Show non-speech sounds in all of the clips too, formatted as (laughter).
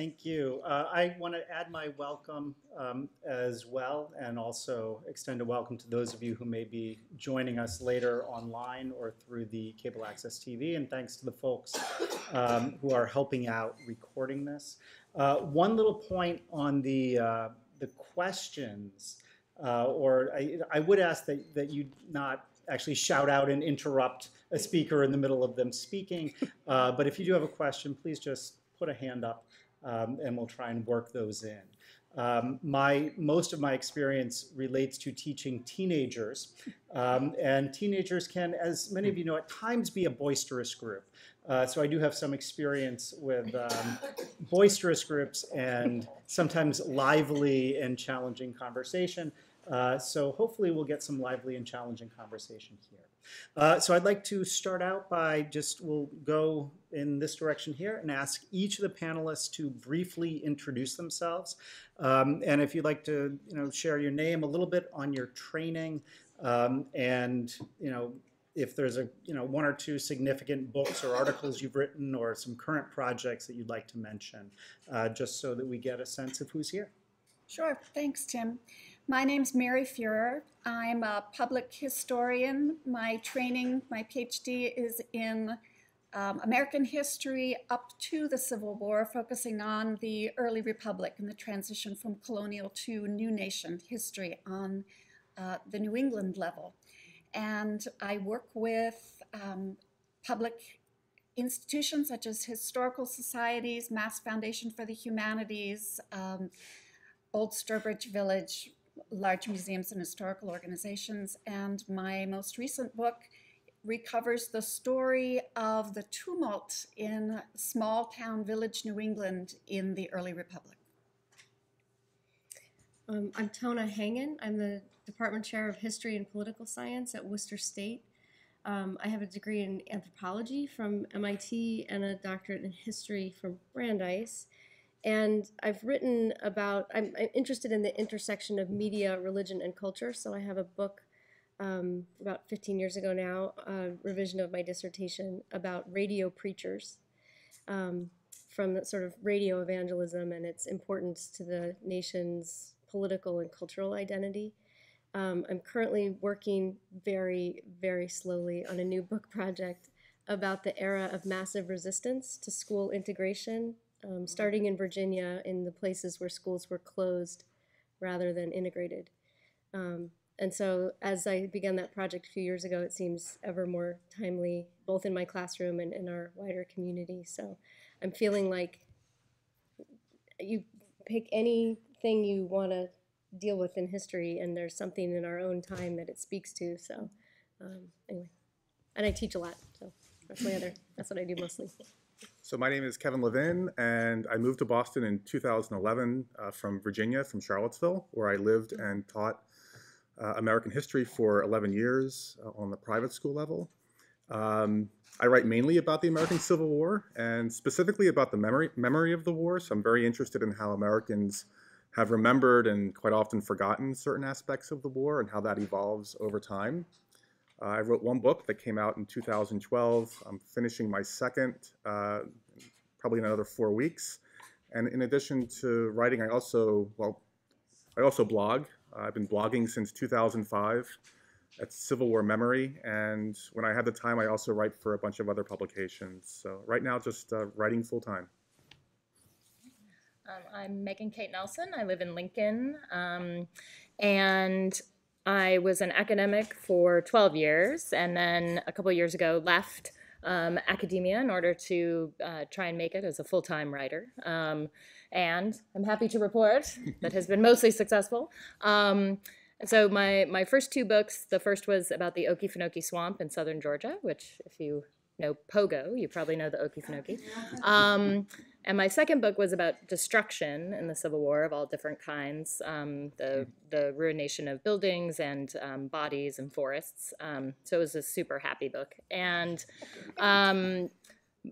Thank you. Uh, I want to add my welcome um, as well and also extend a welcome to those of you who may be joining us later online or through the cable access TV. And thanks to the folks um, who are helping out recording this. Uh, one little point on the, uh, the questions, uh, or I, I would ask that, that you not actually shout out and interrupt a speaker in the middle of them speaking. Uh, but if you do have a question, please just put a hand up um, and we'll try and work those in. Um, my most of my experience relates to teaching teenagers, um, and teenagers can, as many of you know, at times be a boisterous group. Uh, so I do have some experience with um, boisterous groups and sometimes lively and challenging conversation. Uh, so hopefully we'll get some lively and challenging conversation here. Uh, so I'd like to start out by just, we'll go in this direction here and ask each of the panelists to briefly introduce themselves. Um, and if you'd like to, you know, share your name, a little bit on your training, um, and, you know, if there's a, you know, one or two significant books or articles you've written or some current projects that you'd like to mention, uh, just so that we get a sense of who's here. Sure, thanks, Tim. My name's Mary Fuhrer. I'm a public historian. My training, my PhD is in um, American history up to the Civil War, focusing on the early republic and the transition from colonial to new nation history on uh, the New England level. And I work with um, public institutions such as historical societies, Mass Foundation for the Humanities, um, Old Sturbridge Village, large museums and historical organizations. And my most recent book recovers the story of the tumult in small town village New England in the early Republic. Um, I'm Tona Hangen. I'm the Department Chair of History and Political Science at Worcester State. Um, I have a degree in anthropology from MIT and a doctorate in history from Brandeis. And I've written about, I'm, I'm, interested in the intersection of media, religion, and culture. So I have a book um, about 15 years ago now, a revision of my dissertation about radio preachers um, from the sort of radio evangelism and its importance to the nation's political and cultural identity. Um, I'm currently working very, very slowly on a new book (laughs) project about the era of massive resistance to school integration um, starting in Virginia in the places where schools were closed rather than integrated. Um, and so as I began that project a few years ago, it seems ever more timely, both in my classroom and in our wider community. So I'm feeling like you pick anything you want to deal with in history, and there's something in our own time that it speaks to. So um, anyway, and I teach a lot, so that's my other, that's what I do mostly. So my name is Kevin Levin, and I moved to Boston in 2011 uh, from Virginia, from Charlottesville, where I lived and taught uh, American history for 11 years uh, on the private school level. Um, I write mainly about the American Civil War and specifically about the memory, memory of the war. So I'm very interested in how Americans have remembered and quite often forgotten certain aspects of the war and how that evolves over time. Uh, I wrote one book that came out in 2012. I'm finishing my second, uh, probably in another four weeks. And in addition to writing, I also, well, I also blog. Uh, I've been blogging since 2005 at Civil War Memory. And when I have the time, I also write for a bunch of other publications. So right now, just uh, writing full time. Um, I'm Megan Kate Nelson. I live in Lincoln. Um, and I was an academic for 12 years and then a couple years ago left um, academia in order to uh, try and make it as a full time writer. Um, and I'm happy to report (laughs) that has been mostly successful. Um, so my, my first two books, the first was about the Okefenokee Swamp in southern Georgia, which if you know Pogo, you probably know the Okefenokee. Um, and my second book was about destruction in the Civil War of all different kinds, um, the the ruination of buildings and um, bodies and forests. Um, so it was a super happy book. And um,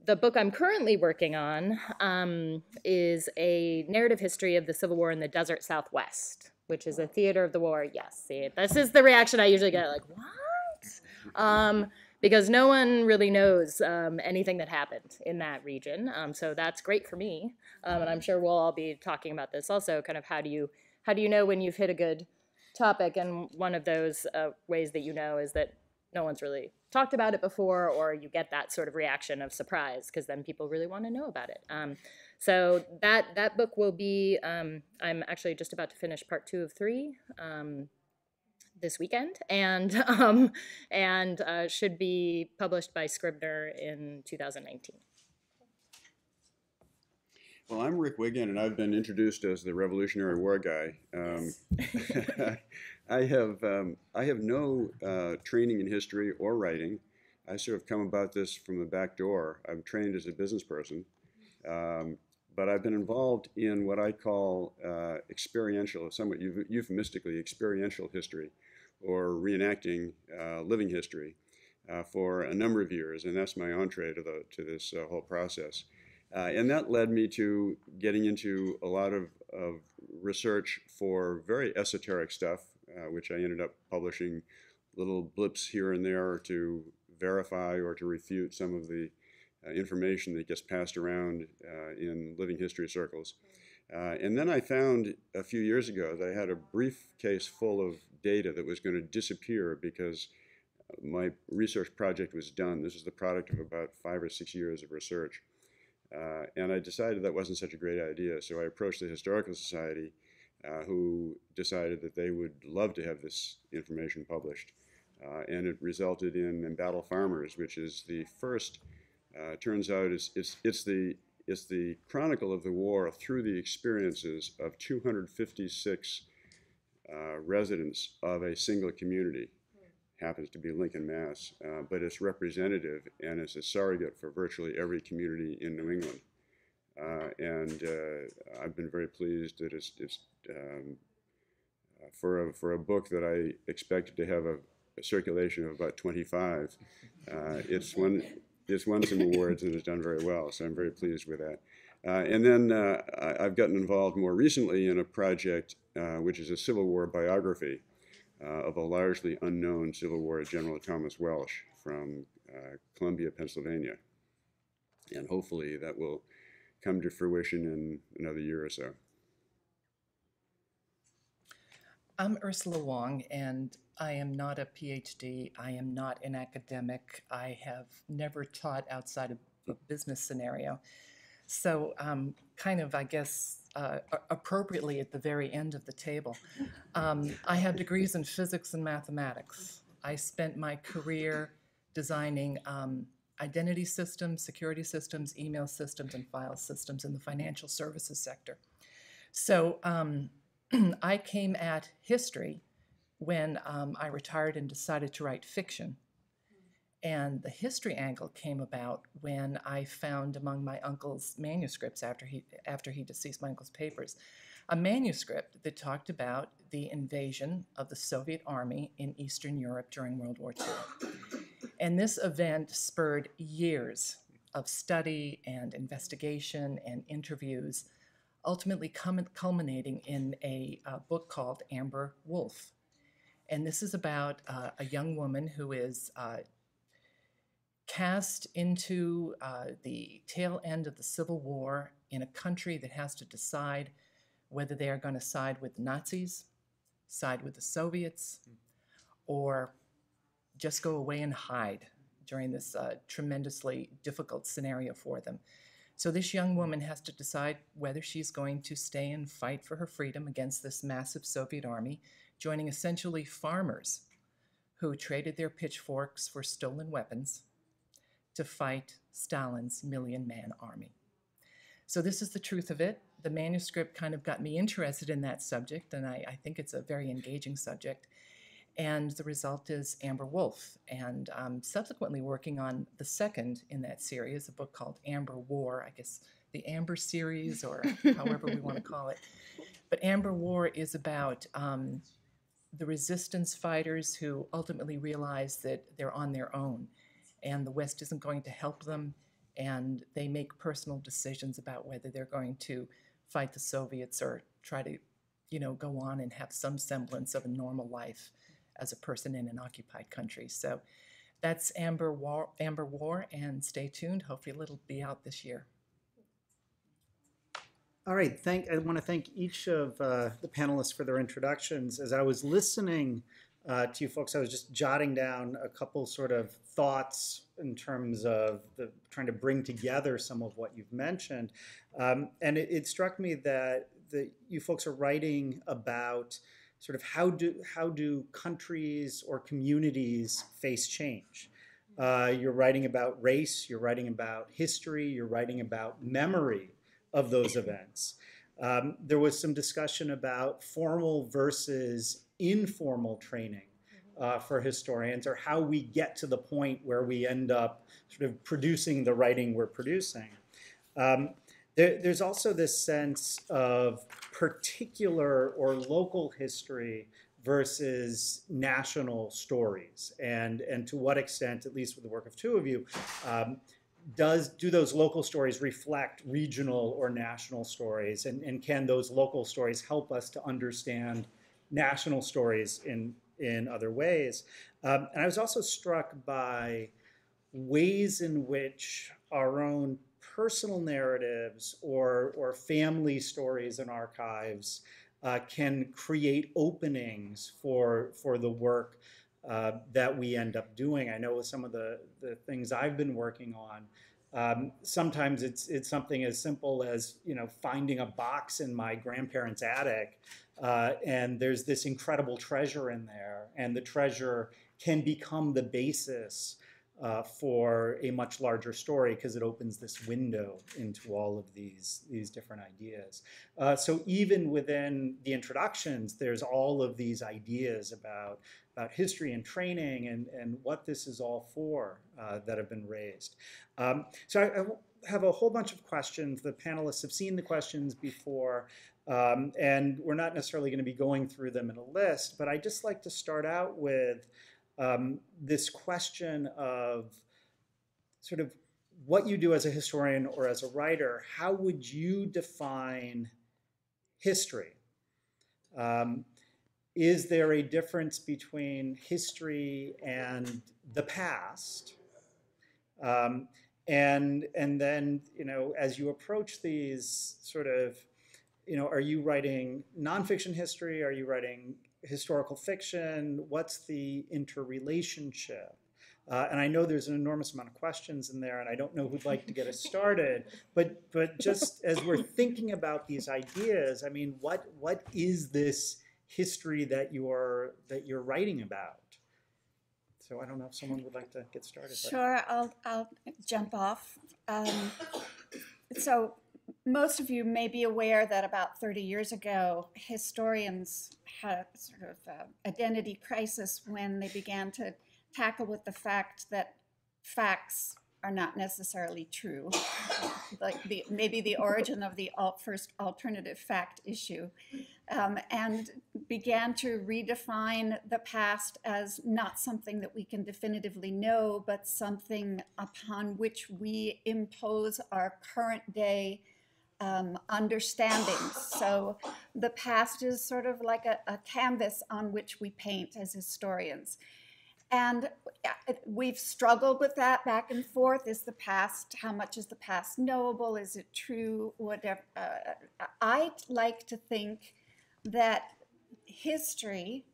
the book I'm currently working on um, is a narrative history of the Civil War in the desert Southwest, which is a theater of the war. Yes, see, this is the reaction I usually get, like what? Because no one really knows um, anything that happened in that region. Um, so that's great for me, um, and I'm sure we'll all be talking about this also. Kind of how do you how do you know when you've hit a good topic? And one of those uh, ways that you know is that no one's really talked about it before, or you get that sort of reaction of surprise because then people really want to know about it. Um, so that that book will be. Um, I'm actually just about to finish part two of three um, this weekend, and (laughs) um, and uh, should be published by Scribner in 2019. Well, I'm Rick Wiggin, and I've been introduced as the Revolutionary War guy. Um, (laughs) I have um, I have no uh, training in history or writing. I sort of come about this from the back door. I'm trained as a business person, um, but I've been involved in what I call uh, experiential, somewhat euphemistically experiential history, or reenacting uh, living history, uh, for a number of years, and that's my entree to the to this uh, whole process. And that led me to getting into a lot of, of research for very esoteric stuff, which I ended up publishing little blips here and there to verify or to refute some of the uh, information that gets passed around uh, in living history circles. Uh, and then I found a few years ago that I had a briefcase full of data that was going to disappear because my research project was done. This is the product of about five or six years of research. Uh, and I decided that wasn't such a great idea, so I approached the Historical Society, uh, who decided that they would love to have this information published. Uh, and it resulted in Embattled Farmers, which is the first, uh, turns out it's, it's, it's, the, it's the chronicle of the war through the experiences of 256 uh, residents of a single community happens to be Lincoln, Mass, uh, but it's representative and it's a surrogate for virtually every community in New England. Uh, and uh, I've been very pleased that it's, it's um, for, a, for a book that I expected to have a, a circulation of about 25, uh, it's, won, it's won some awards and has done very well, so I'm very pleased with that. Uh, and then I've gotten involved more recently in a project which is a Civil War biography uh, of a largely unknown Civil War General Thomas Welsh from uh, Columbia, Pennsylvania. And hopefully that will come to fruition in another year or so. I'm Ursula Wong, and I am not a PhD. I am not an academic. I have never taught outside of a business scenario. So, um, kind of, I guess, uh, appropriately at the very end of the table. Um, I have degrees in physics and mathematics. I spent my career designing um, identity systems, security systems, email systems, and file systems in the financial services sector. So um, (clears throat) I came at history when um, I retired and decided to write fiction. And the history angle came about when I found among my uncle's manuscripts after he after he deceased, my uncle's papers, a manuscript that talked about the invasion of the Soviet army in Eastern Europe during World War II. And this event spurred years of study and investigation and interviews, ultimately culminating in a, a book called Amber Wolf. And this is about uh, a young woman who is uh, cast into uh, the tail end of the Civil War in a country that has to decide whether they are going to side with the Nazis, side with the Soviets, or just go away and hide during this uh, tremendously difficult scenario for them. So this young woman has to decide whether she's going to stay and fight for her freedom against this massive Soviet army, joining essentially farmers who traded their pitchforks for stolen weapons to fight Stalin's million man army. So, this is the truth of it. The manuscript kind of got me interested in that subject, and I, I think it's a very engaging subject. And the result is Amber Wolf. And I'm subsequently working on the second in that series, a book called Amber War, I guess the Amber series, or however we want to (laughs) call it. But Amber War is about um, the resistance fighters who ultimately realize that they're on their own and the West isn't going to help them, and they make personal decisions about whether they're going to fight the Soviets or try to, you know, go on and have some semblance of a normal life as a person in an occupied country. So That's Amber War, Amber War, and stay tuned. Hopefully, it'll be out this year. All right, thank, I want to thank each of uh, the panelists for their introductions. As I was listening uh, to you folks, I was just jotting down a couple sort of thoughts in terms of the, trying to bring together some of what you've mentioned. Um, and it, it struck me that, that you folks are writing about sort of how do, how do countries or communities face change? Uh, you're writing about race, you're writing about history, you're writing about memory of those events. Um, there was some discussion about formal versus informal training uh, for historians, or how we get to the point where we end up sort of producing the writing we're producing. Um, there, there's also this sense of particular or local history versus national stories, and and to what extent, at least with the work of two of you, um, does do those local stories reflect regional or national stories? And, and can those local stories help us to understand national stories in in other ways? Um, and i was also struck by ways in which our own personal narratives or or family stories and archives uh, can create openings for for the work uh, that we end up doing. I know with some of the, the things I've been working on, um, sometimes it's it's something as simple as you know finding a box in my grandparents' attic, uh, and there's this incredible treasure in there, and the treasure can become the basis uh, for a much larger story because it opens this window into all of these these different ideas. Uh, so even within the introductions, there's all of these ideas about about history and training and, and what this is all for uh, that have been raised. Um, so I, I, have a whole bunch of questions. The panelists have seen the questions before, um, and we're not necessarily going to be going through them in a list, but I just like to start out with um, this question of sort of what you do as a historian or as a writer. How would you define history? Um, is there a difference between history and the past? Um, and and then you know as you approach these sort of you know are you writing nonfiction history are you writing historical fiction what's the interrelationship uh, and I know there's an enormous amount of questions in there, and I don't know who'd like to get us (laughs) started. But but just as we're thinking about these ideas, I mean, what what is this history that you're that you're writing about. So I don't know if someone would like to get started. Sure, I'll, I'll jump off. Um, so most of you may be aware that about 30 years ago, historians had sort of identity crisis when they began to tackle with the fact that facts are not necessarily true. like the, maybe the origin of the first alternative fact issue. Um, and began to redefine the past as not something that we can definitively know, but something upon which we impose our current day um, understandings. So the past is sort of like a, a canvas on which we paint as historians. And we've struggled with that back and forth. Is the past, how much is the past knowable? Is it true? Whatever. Uh, I like to think that history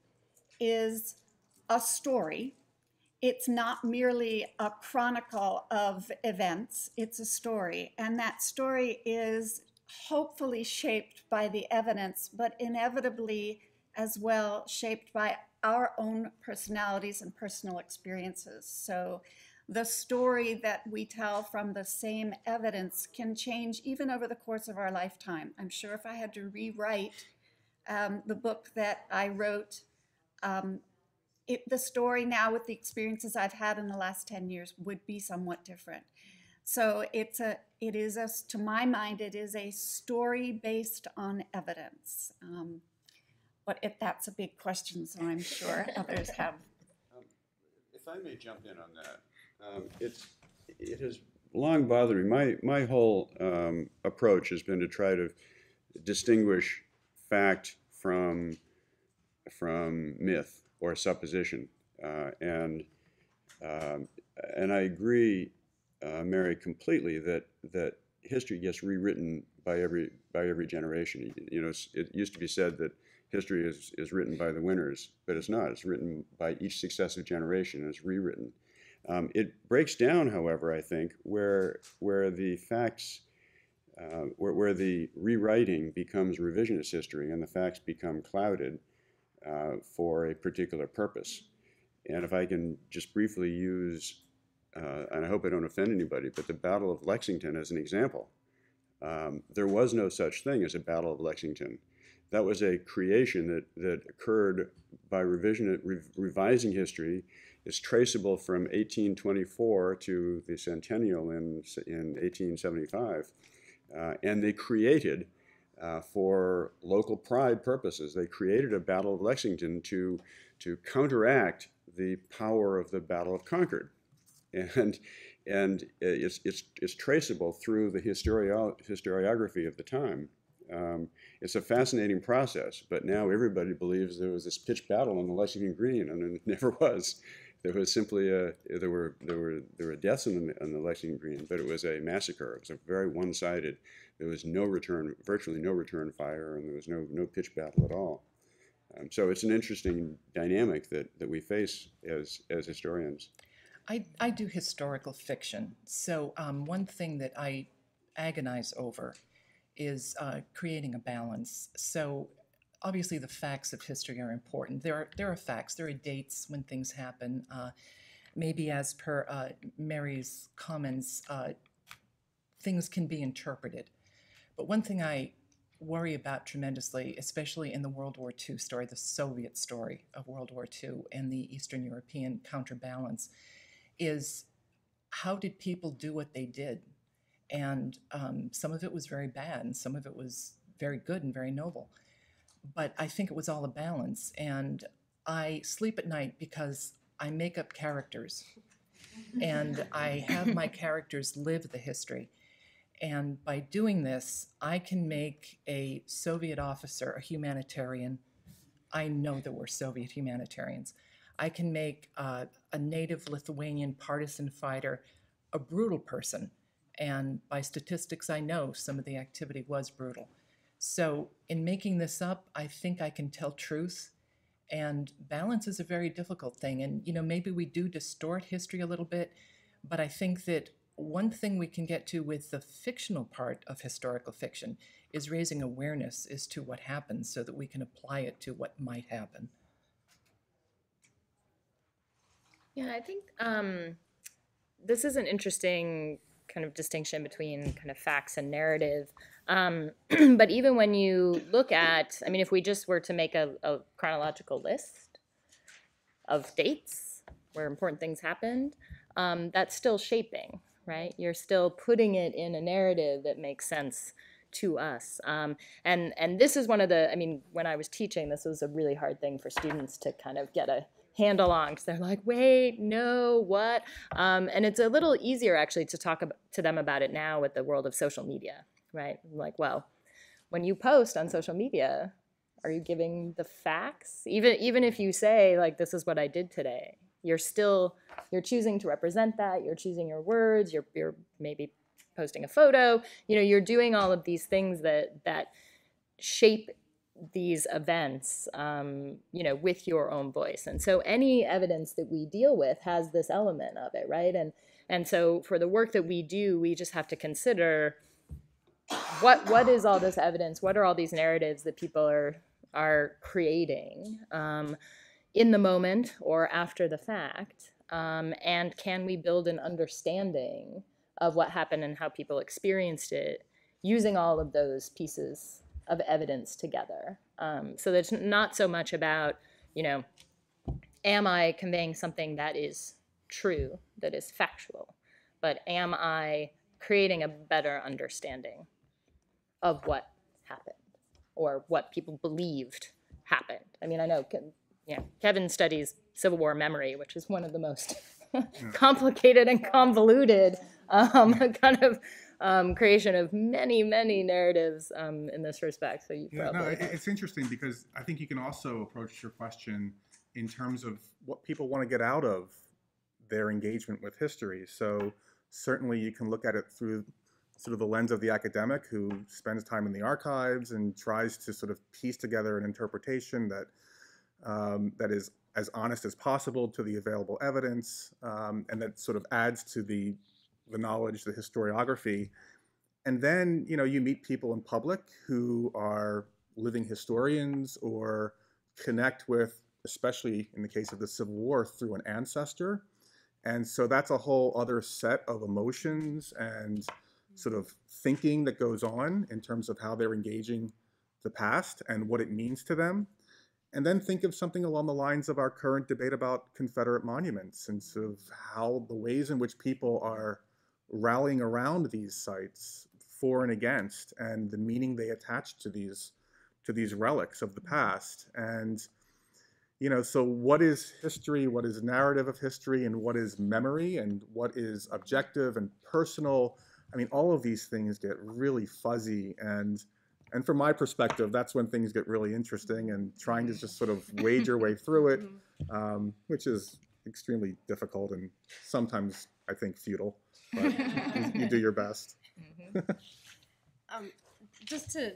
is a story. It's not merely a chronicle of events, it's a story. And that story is hopefully shaped by the evidence, but inevitably as well shaped by our own personalities and personal experiences. So the story that we tell from the same evidence can change even over the course of our lifetime. I'm sure if I had to rewrite um, the book that I wrote, um, it, the story now with the experiences I've had in the last 10 years would be somewhat different. So it's a, it is a, to my mind, it is a story based on evidence. Um, but if that's a big question, so I'm sure (laughs) others have. Um, if I may jump in on that, um, it's it has long bothered me. My my whole um, approach has been to try to distinguish fact from from myth or supposition, uh, and Um, and I agree, uh, Mary, completely that that history gets rewritten by every by every generation. You know, it used to be said that history is, is written by the winners, but it's not. It's written by each successive generation and it's rewritten. Um, it breaks down, however, I think, where where the facts, uh, where, where the rewriting becomes revisionist history and the facts become clouded uh, for a particular purpose. And if I can just briefly use, uh, and I hope I don't offend anybody, but the Battle of Lexington as an example. Um, there was no such thing as a Battle of Lexington. That was a creation that, that occurred by revision, re, revising history. It's traceable from 1824 to the centennial in, in 1875. Uh, and they created, uh, for local pride purposes, they created a Battle of Lexington to, to counteract the power of the Battle of Concord. And, and it's, it's, it's traceable through the historio historiography of the time. Um, it's a fascinating process, but now everybody believes there was this pitched battle on the Lexington Green, and it (laughs) never was. There was simply a there were there were there were deaths on the, on the Lexington Green, but it was a massacre. It was a very one-sided. There was no return, virtually no return fire, and there was no no pitched battle at all. Um, so it's an interesting dynamic that that we face as as historians. I, I do historical fiction. So, um, one thing that I agonize over is uh, creating a balance. So, obviously, the facts of history are important. There are, there are facts, there are dates when things happen. Uh, maybe, as per uh, Mary's comments, uh, things can be interpreted. But one thing I worry about tremendously, especially in the World War II story, the Soviet story of World War II and the Eastern European counterbalance is how did people do what they did? And um, some of it was very bad, and some of it was very good and very noble. But I think it was all a balance. And I sleep at night because I make up characters. and I have my (laughs) characters live the history. And by doing this, I can make a Soviet officer a humanitarian. I know there were Soviet humanitarians. I can make uh, a native Lithuanian partisan fighter a brutal person. And by statistics, I know some of the activity was brutal. So, in making this up, I think I can tell truth. And balance is a very difficult thing. And, you know, maybe we do distort history a little bit, but I think that one thing we can get to with the fictional part of historical fiction is raising awareness as to what happens so that we can apply it to what might happen. Yeah, I think um, this is an interesting kind of distinction between kind of facts and narrative. Um, (clears throat) but even when you look at, I mean, if we just were to make a, a chronological list of dates where important things happened, um, that's still shaping, right? You're still putting it in a narrative that makes sense to us. Um, and and this is one of the, I mean, when I was teaching, this was a really hard thing for students to kind of get a handle on because they're like, wait, no, what? Um, and it's a little easier actually to talk to them about it now with the world of social media, right? I'm Like, well, when you post on social media, are you giving the facts? Even even if you say like, this is what I did today, you're still you're choosing to represent that. You're choosing your words. You're you're maybe posting a photo. You know, you're doing all of these things that that shape these events, um, you know, with your own voice. And so any evidence that we deal with has this element of it, right? And and so for the work that we do, we just have to consider what what is all this evidence? What are all these narratives that people are are creating um, in the moment or after the fact? Um, and can we build an understanding of what happened and how people experienced it using all of those pieces of evidence together. Um, so it's not so much about, you know, am I conveying something that is true, that is factual, but am I creating a better understanding of what happened or what people believed happened? I mean, I know, yeah, Kevin studies Civil War memory, which is one of the most (laughs) complicated and convoluted um, (laughs) kind of um, creation of many, many narratives um, in this respect. So you yeah, probably. No, it, it's interesting because I think you can also approach your question in terms of what people want to get out of their engagement with history. So certainly you can look at it through sort of the lens of the academic who spends time in the archives and tries to sort of piece together an interpretation that um, that is as honest as possible to the available evidence um, and that sort of adds to the the knowledge, the historiography. And then, you know, you meet people in public who are living historians or connect with, especially in the case of the Civil War, through an ancestor. And so that's a whole other set of emotions and sort of thinking that goes on in terms of how they're engaging the past and what it means to them. And then think of something along the lines of our current debate about Confederate monuments and sort of how the ways in which people are rallying around these sites for and against and the meaning they attach to these to these relics of the mm-hmm. past. And you know so what is history? What is narrative of history? And what is memory? And what is objective and personal? I mean all of these things get really fuzzy. And and from my perspective that's when things get really interesting and trying to mm-hmm. just sort of wade your way (laughs) through it mm-hmm. um, which is extremely difficult and sometimes i think futile but you, you do your best (laughs) um, just to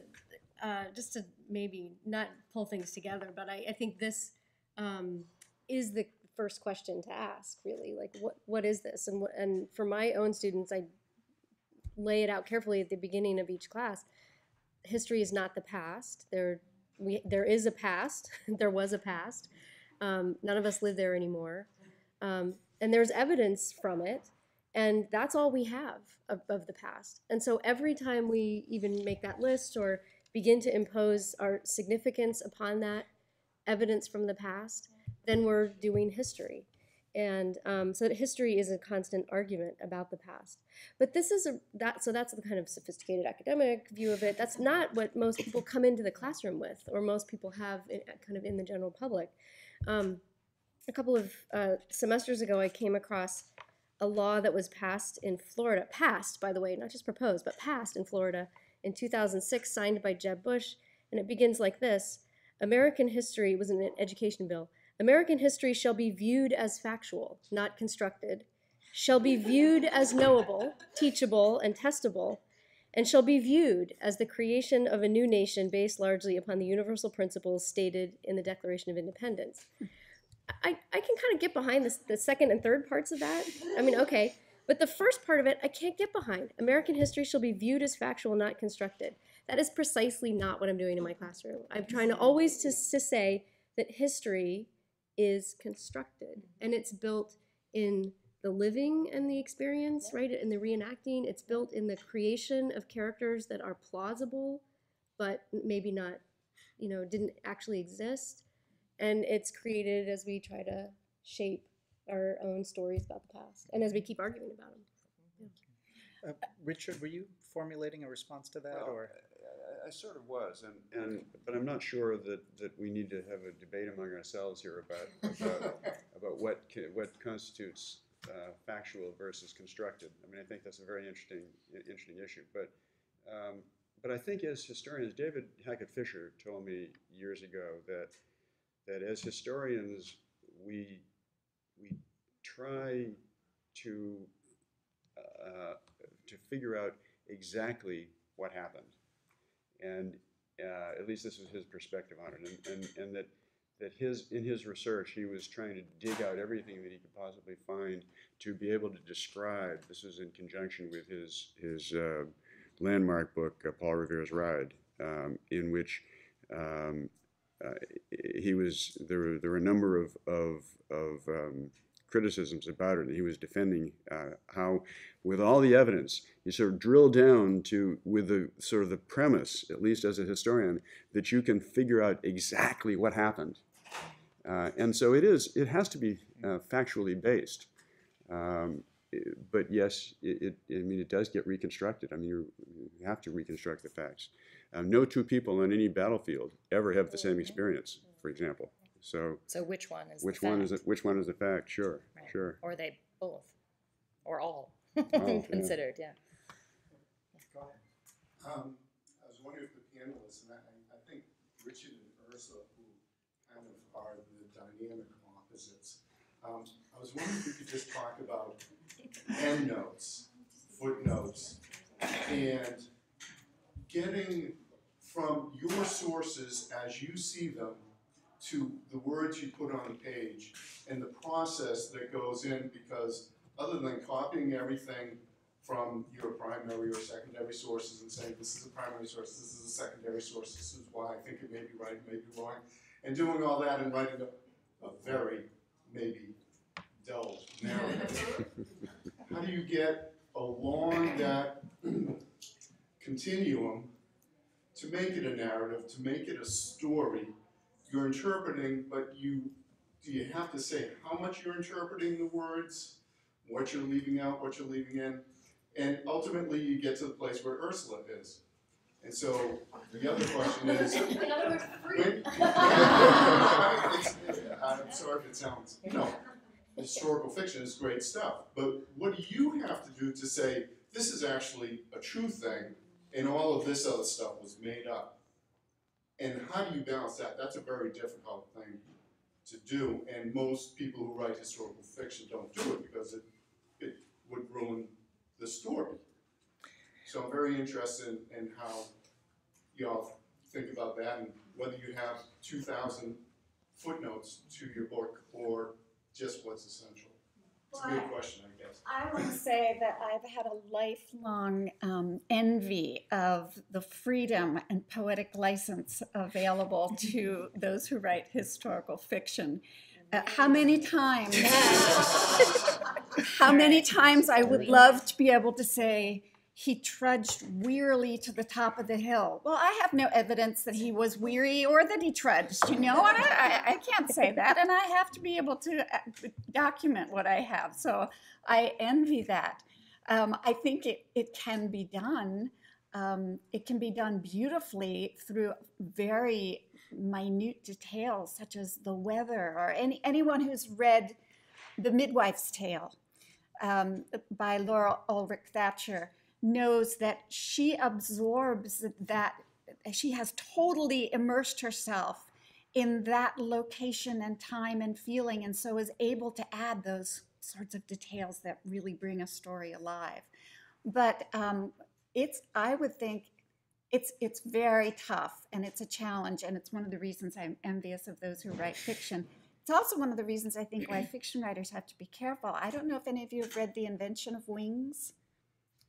uh, just to maybe not pull things together, but I, I think this um, is the first question to ask. Really, like what what is this? And what, and for my own students, I lay it out carefully at the beginning of each class. History is not the past. There we there is a past. (laughs) there was a past. Um, none of us live there anymore, um, and there's evidence from it. And that's all we have of, of the past. And so every time we even make that list or begin to impose our significance upon that evidence from the past, then we're doing history. And um, so history is a constant argument about the past. But this is a that so that's the kind of sophisticated academic view of it. That's not what most people come into the classroom with, or most people have in, kind of in the general public. Um, a couple of uh, semesters ago, I came across a law that was passed in Florida, passed, by the way, not just proposed, but passed in Florida in 2006, signed by Jeb Bush, and it begins like this American history was an education bill. American history shall be viewed as factual, not constructed, shall be viewed as knowable, teachable, and testable, and shall be viewed as the creation of a new nation based largely upon the universal principles stated in the Declaration of Independence. I, I can kind of get behind this, the second and third parts of that. I mean, okay. But the first part of it, I can't get behind. American history shall be viewed as factual, not constructed. That is precisely not what I'm doing in my classroom. I'm trying to always to, to say that history is constructed and it's built in the living and the experience, right? In the reenacting, it's built in the creation of characters that are plausible, but maybe not, you know, didn't actually exist and it's created as we try to shape our own stories about the past and as we keep arguing about them. Uh, Richard, were you formulating a response to that, Well, or? I, I sort of was, and, and but I'm not sure that, that we need to have a debate among ourselves here about about, (laughs) about what what constitutes uh, factual versus constructed. I mean, I think that's a very interesting interesting issue. But um, but I think as historians, David Hackett Fischer told me years ago that that as historians we we try to uh, to figure out exactly what happened. And uh, at least this was his perspective on it. And, and, and that, that his, in his research, he was trying to dig out everything that he could possibly find to be able to describe. This was in conjunction with his, his uh, landmark book, uh, Paul Revere's Ride, um, in which um, he was there were there were a number of of, of um, criticisms about it, and he was defending uh, how, with all the evidence, you sort of drill down to with the sort of the premise, at least as a historian, that you can figure out exactly what happened, uh, and so it is it has to be uh, factually based. Um, but yes, it, it, I mean, it does get reconstructed. I mean, you have to reconstruct the facts. Uh, no two people on any battlefield ever have the same experience, for example. So, So which one is which the one is fact? it? Which one is the fact? Sure, Right. sure. Or they both, or all (laughs) yeah. considered, yeah. Go ahead. Um, I was wondering if the panelists, and I, I think Richard and Ursula, who kind of are the dynamic opposites, Um, I was wondering if you could just talk about (laughs) endnotes, footnotes, and getting from your sources as you see them to the words you put on the page and the process that goes in because other than copying everything from your primary or secondary sources and saying this is a primary source, this is a secondary source, this is why I think it may be right, it may be wrong, and doing all that and writing a, a very maybe dull narrative. (laughs) How do you get along that continuum to make it a narrative, to make it a story? You're interpreting, but you do you have to say how much you're interpreting the words, what you're leaving out, what you're leaving in, and ultimately you get to the place where Ursula is. And so the other question is, (laughs) In other words, free. (laughs) I'm sorry if it sounds, No. historical fiction is great stuff, but what do you have to do to say, this is actually a true thing, and all of this other stuff was made up? And how do you balance that? That's a very difficult thing to do, and most people who write historical fiction don't do it because it, it would ruin the story. So I'm very interested in how y'all think about that and whether you have two thousand footnotes to your book or just what's essential. It's a Well, good question, I guess. I want to say that I've had a lifelong um, envy of the freedom and poetic license available to (laughs) those who write historical fiction. Uh, how many times? (laughs) (laughs) how many times I would love to be able to say, he trudged wearily to the top of the hill. Well, I have no evidence that he was weary or that he trudged, you know, I, I, I can't say that, and I have to be able to uh, document what I have. So I envy that. Um, I think it, it can be done. Um, it can be done beautifully through very minute details, such as the weather, or any, anyone who's read The Midwife's Tale um, by Laura Ulrich Thatcher knows that she absorbs that, she has totally immersed herself in that location and time and feeling, and so is able to add those sorts of details that really bring a story alive. But um, it's, I would think, it's it's very tough and it's a challenge, and it's one of the reasons I'm envious of those who write fiction. It's also one of the reasons I think why fiction writers have to be careful. I don't know if any of you have read The Invention of Wings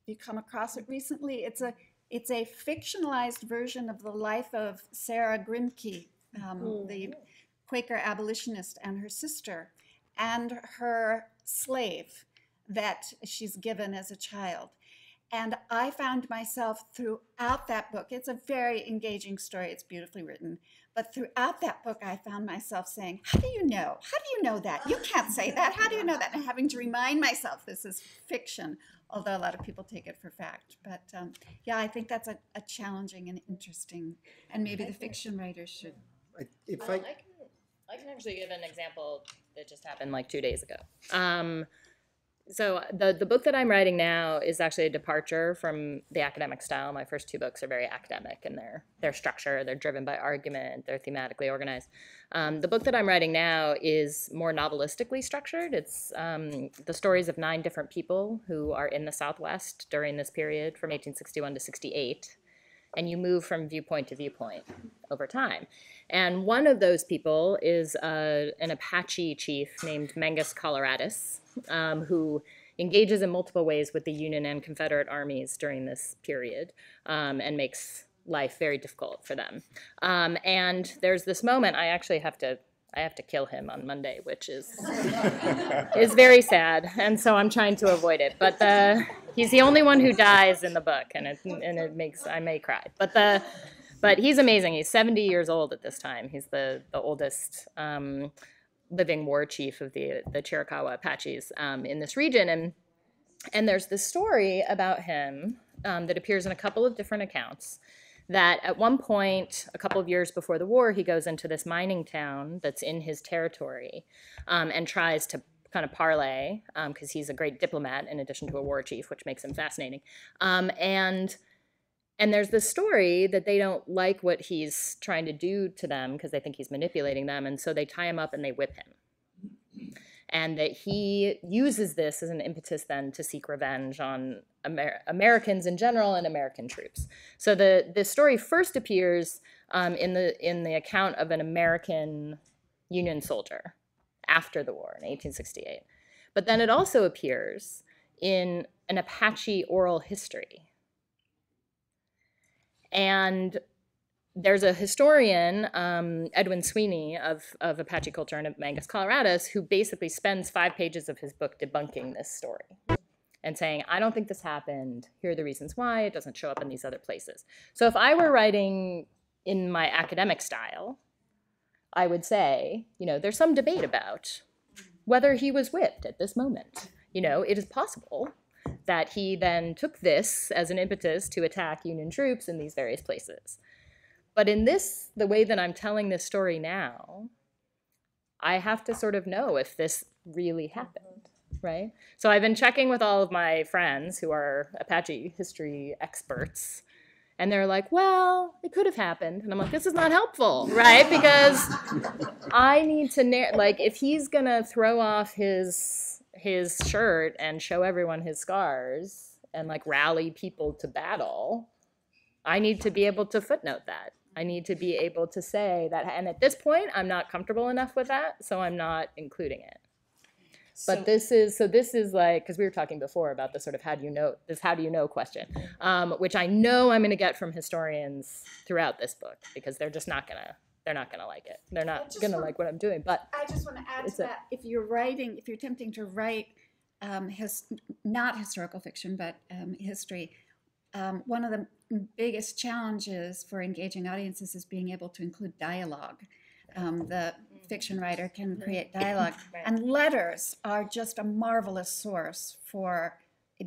you come across it recently. It's a it's a fictionalized version of the life of Sarah Grimke, um, the Quaker abolitionist, and her sister, and her slave that she's given as a child. And I found myself throughout that book, it's a very engaging story, it's beautifully written. But throughout that book, I found myself saying, How do you know? How do you know that? You can't say that. How do you know that? And having to remind myself this is fiction, although a lot of people take it for fact. But um, yeah, I think that's a, a, challenging and interesting, and maybe the fiction writers should. If I, I, can, I can actually give an example that just happened like two days ago. Um, so the the book that I'm writing now is actually a departure from the academic style. My first two books are very academic in their their structure. They're driven by argument. They're thematically organized. Um, the book that I'm writing now is more novelistically structured. It's um, the stories of nine different people who are in the Southwest during this period from 1861 to 68, and you move from viewpoint to viewpoint over time. And one of those people is uh, an Apache chief named Mangas Coloradas um, who engages in multiple ways with the Union and Confederate armies during this period um, and makes life very difficult for them. Um, and there's this moment I actually have to I have to kill him on Monday, which is (laughs) is very sad, and so I'm trying to avoid it. But the he's the only one who dies in the book, and it and it makes I may cry. But the but he's amazing. He's 70 years old at this time. He's the the oldest. Um, living war chief of the the Chiricahua Apaches um, in this region, and and there's this story about him um, that appears in a couple of different accounts. That at one point, a couple of years before the war, he goes into this mining town that's in his territory um, and tries to kind of parlay because um, he's a great diplomat in addition to a war chief, which makes him fascinating. Um, and and there's this story that they don't like what he's trying to do to them because they think he's manipulating them. And so they tie him up and they whip him. and that he uses this as an impetus then to seek revenge on Amer- Americans in general and American troops. So the the story first appears um, in the in the account of an American Union soldier after the war in 1868, but then it also appears in an Apache oral history. And there's a historian, um, Edwin Sweeney of, of Apache culture in Mangas, Coloradas, who basically spends five pages of his book debunking this story and saying, I don't think this happened. Here are the reasons why. It doesn't show up in these other places. So if I were writing in my academic style, I would say, you know, there's some debate about whether he was whipped at this moment. You know, it is possible that he then took this as an impetus to attack Union troops in these various places. But in this, the way that I'm telling this story now, I have to sort of know if this really happened, right? So I've been checking with all of my friends who are Apache history experts, and they're like, well, it could have happened. And I'm like, this is not helpful, (laughs) right? Because I need to, narr- like, if he's gonna throw off his his shirt and show everyone his scars and like rally people to battle, I need to be able to footnote that. I need to be able to say that, and at this point, I'm not comfortable enough with that, so I'm not including it. But So- this is so this is like because we were talking before about the sort of how do you know this how do you know question, um, which I know I'm going to get from historians throughout this book because they're just not gonna they're not gonna like it. They're not gonna like what I'm doing. But I just want to add to a- that, if you're writing, if you're attempting to write um, his, not historical fiction, but um, history, um, one of the biggest challenges for engaging audiences is being able to include dialogue. Um, the fiction writer can create dialogue, (laughs) Right. and letters are just a marvelous source for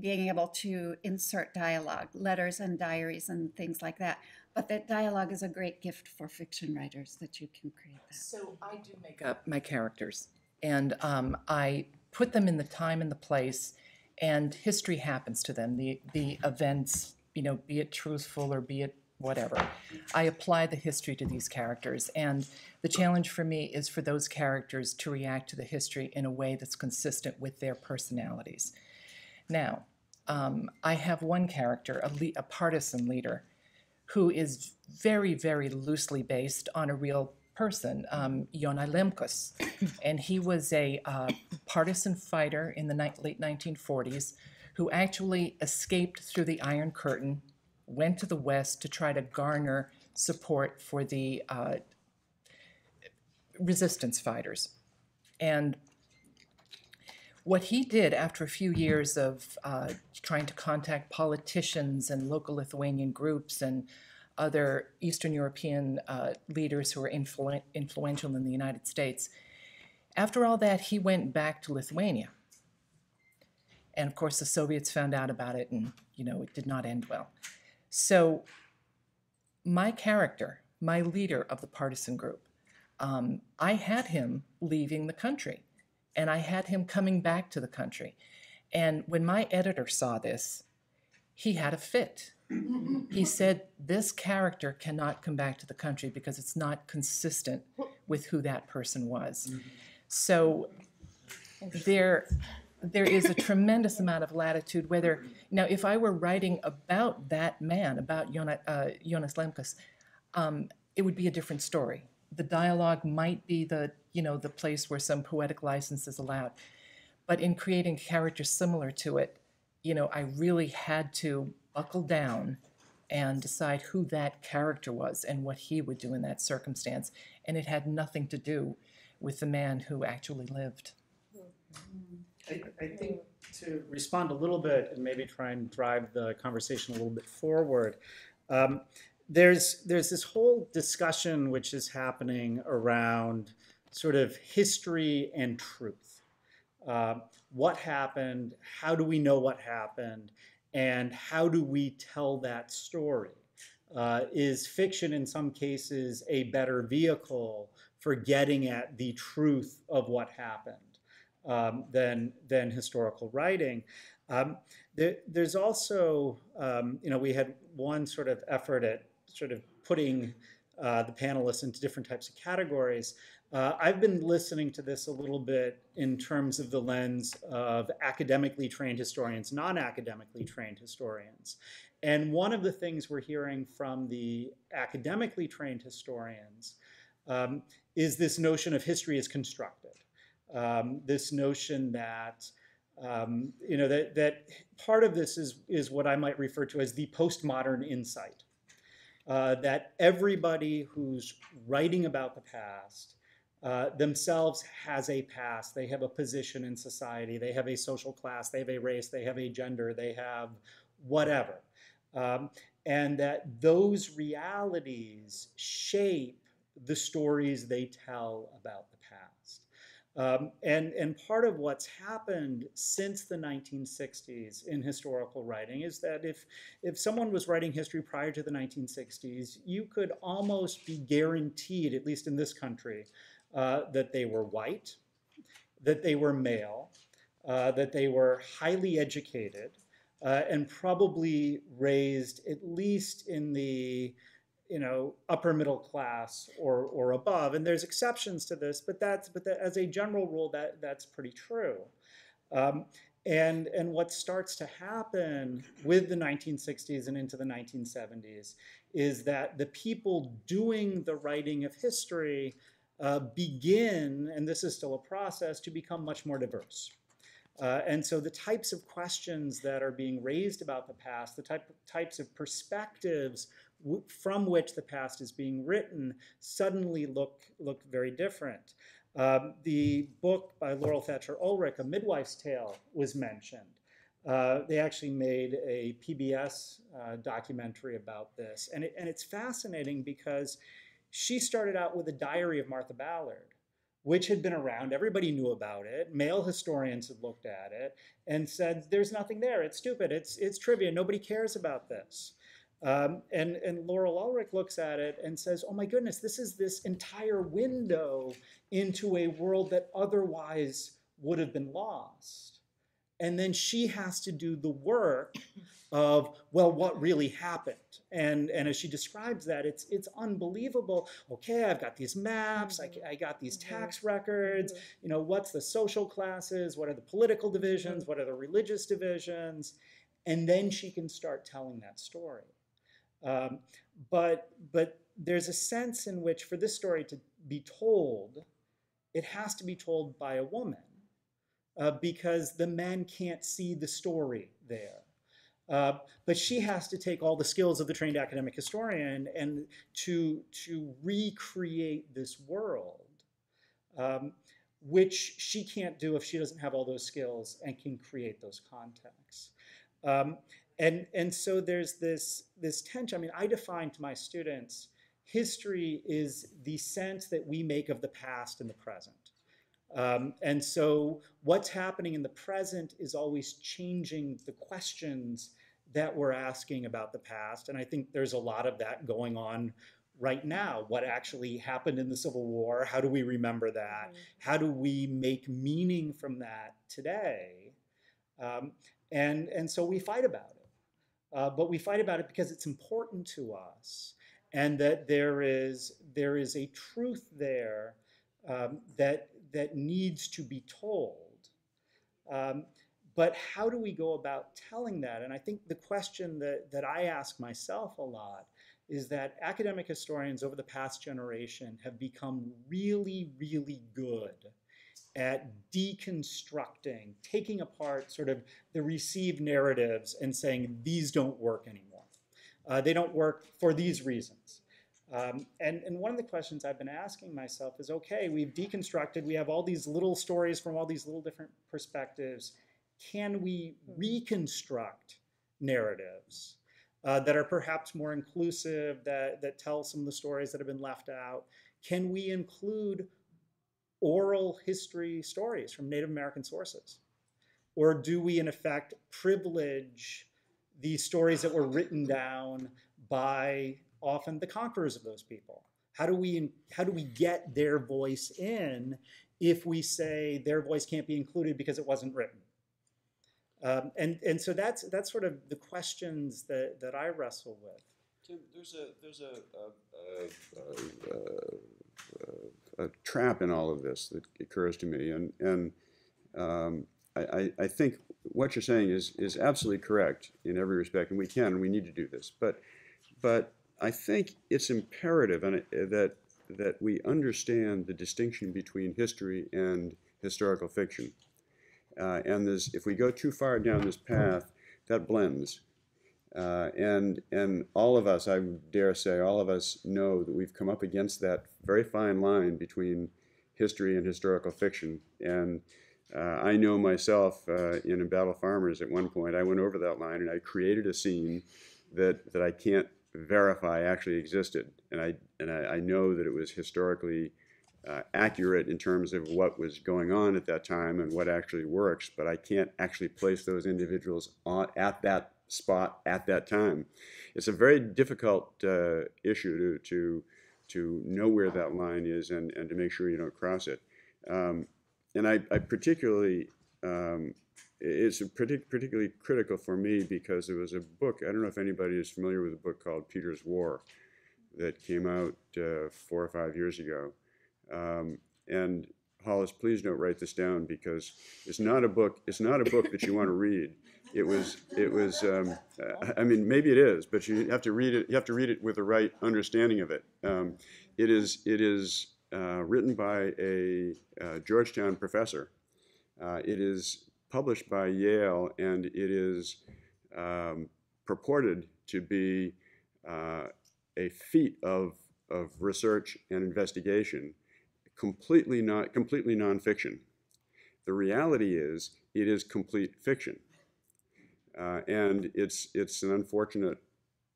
being able to insert dialogue, letters and diaries and things like that. But that dialogue is a great gift for fiction writers that you can create that. So I do make up my characters, and um, I put them in the time and the place, and history happens to them. The the events, you know, be it truthful or be it whatever, I apply the history to these characters, and the challenge for me is for those characters to react to the history in a way that's consistent with their personalities. Now, um, I have one character, a, le- a partisan leader, who is very, very loosely based on a real person, um, Yonah Lemkus. (coughs) And he was a uh, partisan fighter in the ni- late 1940s who actually escaped through the Iron Curtain, went to the West to try to garner support for the uh, resistance fighters. And what he did after a few years of uh, trying to contact politicians and local Lithuanian groups and other Eastern European uh, leaders who were influ- influential in the United States, after all that, he went back to Lithuania. And of course, the Soviets found out about it, and you know, it did not end well. So, my character, my leader of the partisan group, um, I had him leaving the country and I had him coming back to the country. And when my editor saw this, he had a fit. (laughs) He said, This character cannot come back to the country because it's not consistent with who that person was. So there, there is a tremendous amount of latitude. Whether now, if I were writing about that man, about Jonas, uh, Jonas um, it would be a different story. The dialogue might be the you know the place where some poetic license is allowed, but in creating a character similar to it, you know, I really had to buckle down and decide who that character was and what he would do in that circumstance, and it had nothing to do with the man who actually lived. I, I think to respond a little bit and maybe try and drive the conversation a little bit forward, um, there's there's this whole discussion which is happening around sort of history and truth. Uh, what happened? How do we know what happened? And how do we tell that story? Uh, is fiction in some cases a better vehicle for getting at the truth of what happened? Um, than than historical writing. Um, there, there's also, um, you know, we had one sort of effort at sort of putting uh, the panelists into different types of categories. Uh, I've been listening to this a little bit in terms of the lens of academically trained historians, non academically trained historians. And one of the things we're hearing from the academically trained historians um, is this notion of history as constructed. Um, this notion that um, you know that that part of this is is what I might refer to as the postmodern insight. Uh, that everybody who's writing about the past uh, themselves has a past. They have a position in society. They have a social class. They have a race. They have a gender. They have whatever. Um, and that those realities shape the stories they tell about. Um, and, and part of what's happened since the 1960s in historical writing is that if, if someone was writing history prior to the 1960s, you could almost be guaranteed, at least in this country, uh, that they were white, that they were male, uh, that they were highly educated, uh, and probably raised at least in the you know upper middle class or or above and there's exceptions to this but that's but that, as a general rule that that's pretty true. Um, and and what starts to happen with the 1960s and into the 1970s is that the people doing the writing of history uh, begin and this is still a process to become much more diverse. Uh, and so the types of questions that are being raised about the past, the type, types of perspectives from which the past is being written suddenly look, look very different. Um, the book by Laurel Thatcher Ulrich, A Midwife's Tale, was mentioned. Uh, they actually made a PBS uh, documentary about this. And, it, and it's fascinating because she started out with a diary of Martha Ballard, which had been around. Everybody knew about it. Male historians had looked at it and said, there's nothing there. It's stupid. It's, it's trivia. Nobody cares about this. Um, and, and Laurel Ulrich looks at it and says, oh my goodness, this is this entire window into a world that otherwise would have been lost. And then she has to do the work of, well, what really happened? And, and as she describes that, it's, it's unbelievable. Okay, I've got these maps, I, mm-hmm. I got these mm-hmm. tax records, mm-hmm. you know, what's the social classes, what are the political divisions, what are the religious divisions? And then she can start telling that story. Um, but, but there's a sense in which for this story to be told, it has to be told by a woman uh, because the men can't see the story there. Uh, but she has to take all the skills of the trained academic historian and to, to recreate this world, um, which she can't do if she doesn't have all those skills and can create those contexts. Um, and and so there's this this tension. I mean, I define to my students history is the sense that we make of the past and the present. Um, and so what's happening in the present is always changing the questions that we're asking about the past. And I think there's a lot of that going on right now. What actually happened in the Civil War? How do we remember that? Mm-hmm. How do we make meaning from that today? Um, and, and so we fight about it. Uh, but we fight about it because it's important to us and that there is, there is a truth there um, that, that needs to be told. Um, but how do we go about telling that? And I think the question that, that I ask myself a lot is that academic historians over the past generation have become really, really good at deconstructing, taking apart sort of the received narratives and saying these don't work anymore. Uh, they don't work for these reasons. Um, and, and one of the questions I've been asking myself is okay, we've deconstructed, we have all these little stories from all these little different perspectives. Can we reconstruct narratives uh, that are perhaps more inclusive, that, that tell some of the stories that have been left out? Can we include oral history stories from Native American sources? Or do we, in effect, privilege the stories that were written down by often the conquerors of those people? How do we, how do we get their voice in if we say their voice can't be included because it wasn't written? Um, and, and so that's, that's sort of the questions that, that I wrestle with. Tim, there's a there's a, a, a, trap in all of this that occurs to me, and and um, I, I, think what you're saying is is absolutely correct in every respect, and we can and we need to do this, but but I think it's imperative and that that we understand the distinction between history and historical fiction. Uh, and there's, if we go too far down this path, that blends. Uh, and and all of us, I dare say, all of us know that we've come up against that very fine line between history and historical fiction. And uh, I know myself uh, in Battle Farmers at one point, I went over that line and I created a scene that that I can't verify actually existed, and I and I, I know that it was historically uh, accurate in terms of what was going on at that time and what actually works, but I can't actually place those individuals on, at that spot at that time. It's a very difficult uh, issue to, to, to know where that line is and, and to make sure you don't cross it. Um, and I, I particularly, um, it's particularly critical for me because there was a book, I don't know if anybody is familiar with a book called Peter's War that came out uh, four or five years ago. Um, and Hollis, please don't write this down because it's not a book. It's not a book that you want to read. It was. It was. Um, I mean, maybe it is, but you have to read it. You have to read it with the right understanding of it. Um, it is. It is uh, written by a uh, Georgetown professor. Uh, it is published by Yale, and it is um, purported to be uh, a feat of of research and investigation completely not completely nonfiction. The reality is it is complete fiction, uh, and it's it's an unfortunate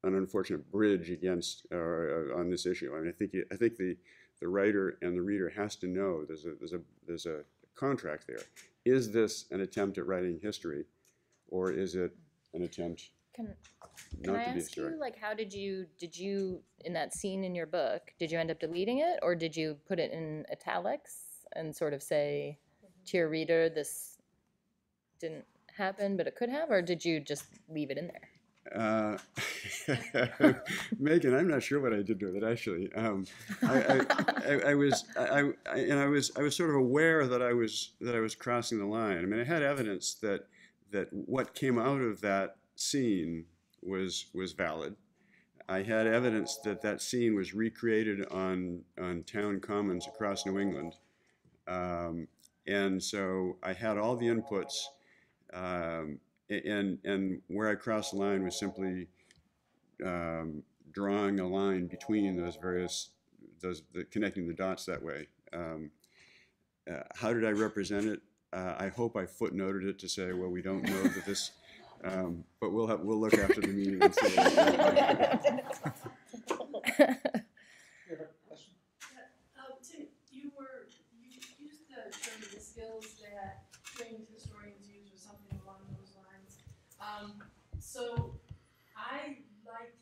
an unfortunate bridge against uh, uh, on this issue. I mean, I think you, I think the the writer and the reader has to know there's a there's a there's a contract there. Is this an attempt at writing history, or is it an attempt Can, can not I to be ask you, like, how did you, did you, in that scene in your book, did you end up deleting it or did you put it in italics and sort of say to your reader, this didn't happen, but it could have, or did you just leave it in there? Uh, (laughs) Megan, I'm not sure what I did with it actually. Um, I, I, I, I was, I, and I was, I was sort of aware that I was that I was crossing the line. I mean, I had evidence that that what came out of that scene was was valid. I had evidence that that scene was recreated on on town commons across New England, um, and so I had all the inputs. Um, and and where I crossed the line was simply um, drawing a line between those various those the, connecting the dots that way. Um, uh, how did I represent it? Uh, I hope I footnoted it to say, well, we don't know that this, (laughs) um, but we'll have we'll look after the meeting and see. (laughs) (laughs) Um, Tim, you were, you used the term the skills that trained historians use or something along those lines. Um, so I like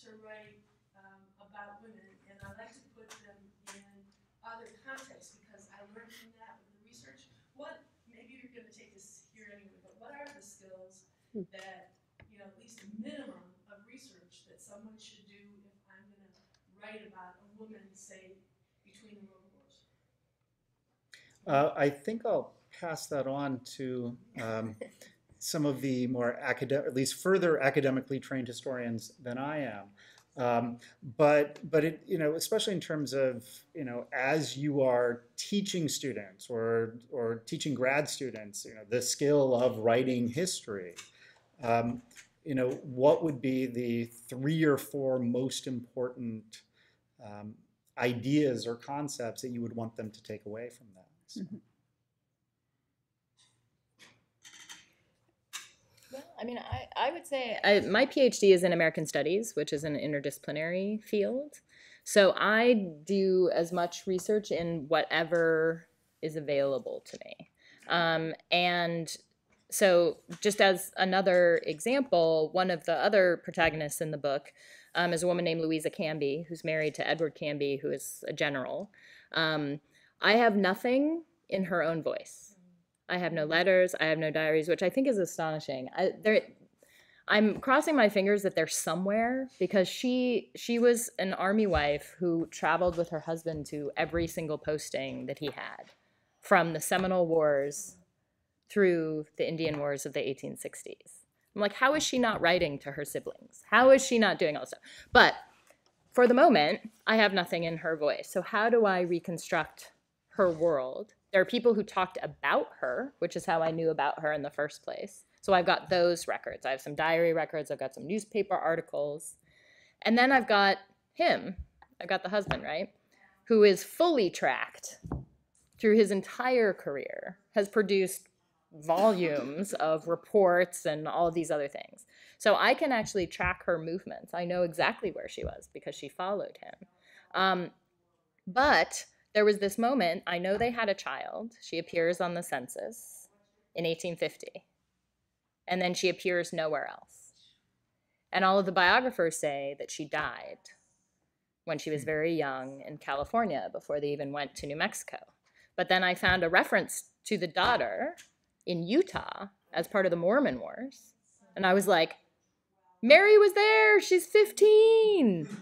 to write, um, about women and I like to put them in other contexts because I learned from that with the research. What, maybe you're gonna take this here anyway, but what are the skills that, you know, at least a minimum of research that someone should do if I'm gonna write about a woman, say, between the world wars. Uh, I think I'll pass that on to um, (laughs) some of the more academic, at least further academically trained historians than I am. Um, but but it, you know, especially in terms of you know, as you are teaching students or or teaching grad students, you know, the skill of writing history. Um, you know, what would be the three or four most important um, ideas or concepts that you would want them to take away from that? So- Well, I mean, I, I would say I, my PhD is in American Studies, which is an interdisciplinary field. So I do as much research in whatever is available to me. Um, and so, just as another example, one of the other protagonists in the book um, is a woman named Louisa Canby, who's married to Edward Canby, who is a general. Um, I have nothing in her own voice. I have no letters. I have no diaries, which I think is astonishing. I, there, I'm crossing my fingers that they're somewhere because she she was an army wife who traveled with her husband to every single posting that he had from the Seminole Wars through the Indian Wars of the 1860s. I'm like, how is she not writing to her siblings? How is she not doing all this stuff? But for the moment, I have nothing in her voice. So how do I reconstruct her world? There are people who talked about her, which is how I knew about her in the first place. So I've got those records. I have some diary records, I've got some newspaper articles. And then I've got him, I've got the husband, right? Who is fully tracked through his entire career, has produced volumes (laughs) of reports and all these other things. So I can actually track her movements. I know exactly where she was because she followed him. Um, but there was this moment, I know they had a child. She appears on the census in 1850 and then she appears nowhere else. And all of the biographers say that she died when she was hmm. very young in California before they even went to New Mexico. But then I found a reference to the daughter in Utah as part of the Mormon Wars. And I was like, Mary was there, she's 15. (laughs)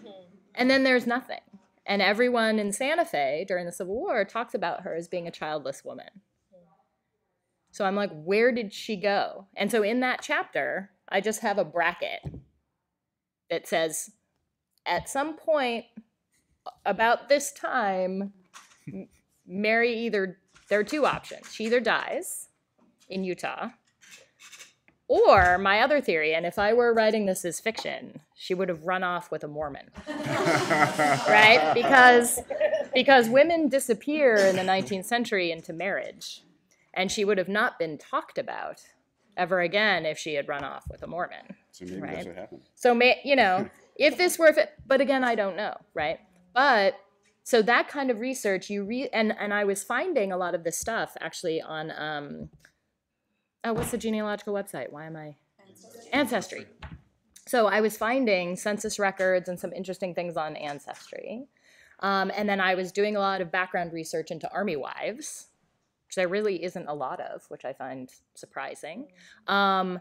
And then there's nothing. And everyone in Santa Fe during the Civil War talks about her as being a childless woman. So I'm like, where did she go? And so in that chapter, I just have a bracket that says, at some point about this time, Mary either, there are two options. She either dies in Utah, or my other theory, and if I were writing this as fiction, she would have run off with a Mormon. (laughs) right? Because because women disappear in the 19th century into marriage and she would have not been talked about ever again if she had run off with a Mormon. So maybe Right. that's what happened. So, may, you know, (laughs) if this were, if but again, I don't know, right? But so that kind of research, you read, and and I was finding a lot of this stuff actually on, um, oh, what's the genealogical website? Why am I Ancestry. So I was finding census records and some interesting things on Ancestry. Um, and then I was doing a lot of background research into Army wives, which there really isn't a lot of, which I find surprising. Um,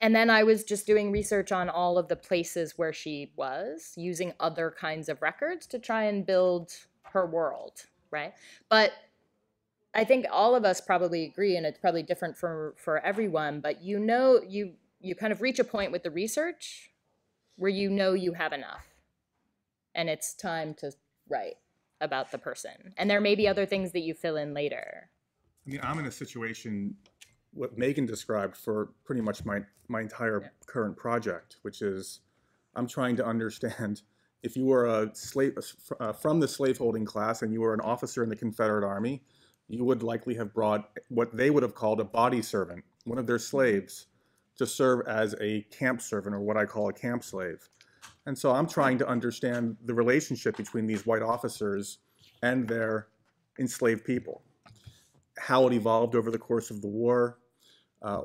and then I was just doing research on all of the places where she was, using other kinds of records to try and build her world, right? But I think all of us probably agree, and it's probably different for for everyone. But you know, you you kind of reach a point with the research where you know you have enough, and it's time to write about the person. And there may be other things that you fill in later. I mean, I'm in a situation what Megan described for pretty much my my entire Yeah. current project, which is I'm trying to understand if you were a slave uh, from the slaveholding class and you were an officer in the Confederate Army, you would likely have brought what they would have called a body servant, one of their slaves, to serve as a camp servant or what I call a camp slave. And so I'm trying to understand the relationship between these white officers and their enslaved people how it evolved over the course of the war, uh,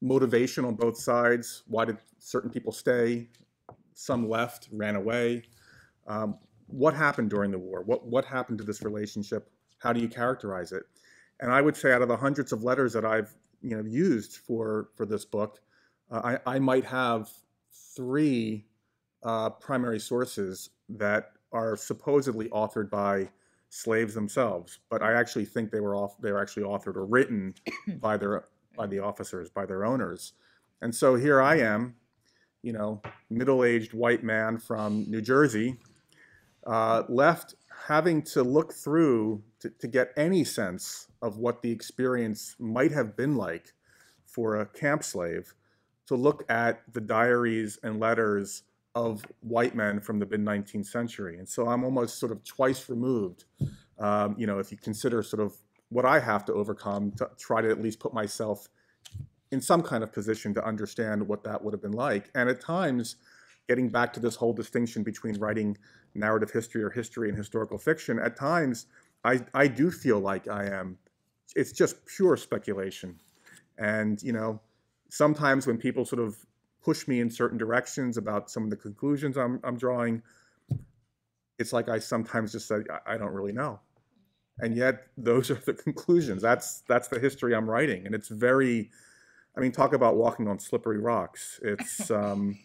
motivation on both sides. Why did certain people stay? Some left, ran away. Um, what happened during the war? What what happened to this relationship? How do you characterize it? And I would say, out of the hundreds of letters that I've you know used for for this book, uh, I, I might have three uh, primary sources that are supposedly authored by slaves themselves, but I actually think they were off. They were actually authored or written (coughs) by their by the officers, by their owners. And so here I am, you know, middle-aged white man from New Jersey, uh, left having to look through to, to get any sense of what the experience might have been like for a camp slave, to look at the diaries and letters of white men from the mid 19th century. And so I'm almost sort of twice removed, um, you know, if you consider sort of what I have to overcome to try to at least put myself in some kind of position to understand what that would have been like. And at times, getting back to this whole distinction between writing narrative history or history and historical fiction, at times I, I do feel like I am, it's just pure speculation. And, you know, sometimes when people sort of push me in certain directions about some of the conclusions I'm, I'm drawing, it's like I sometimes just say, I, I don't really know. And yet those are the conclusions. That's, that's the history I'm writing. And it's very, I mean, talk about walking on slippery rocks. It's (laughs) um,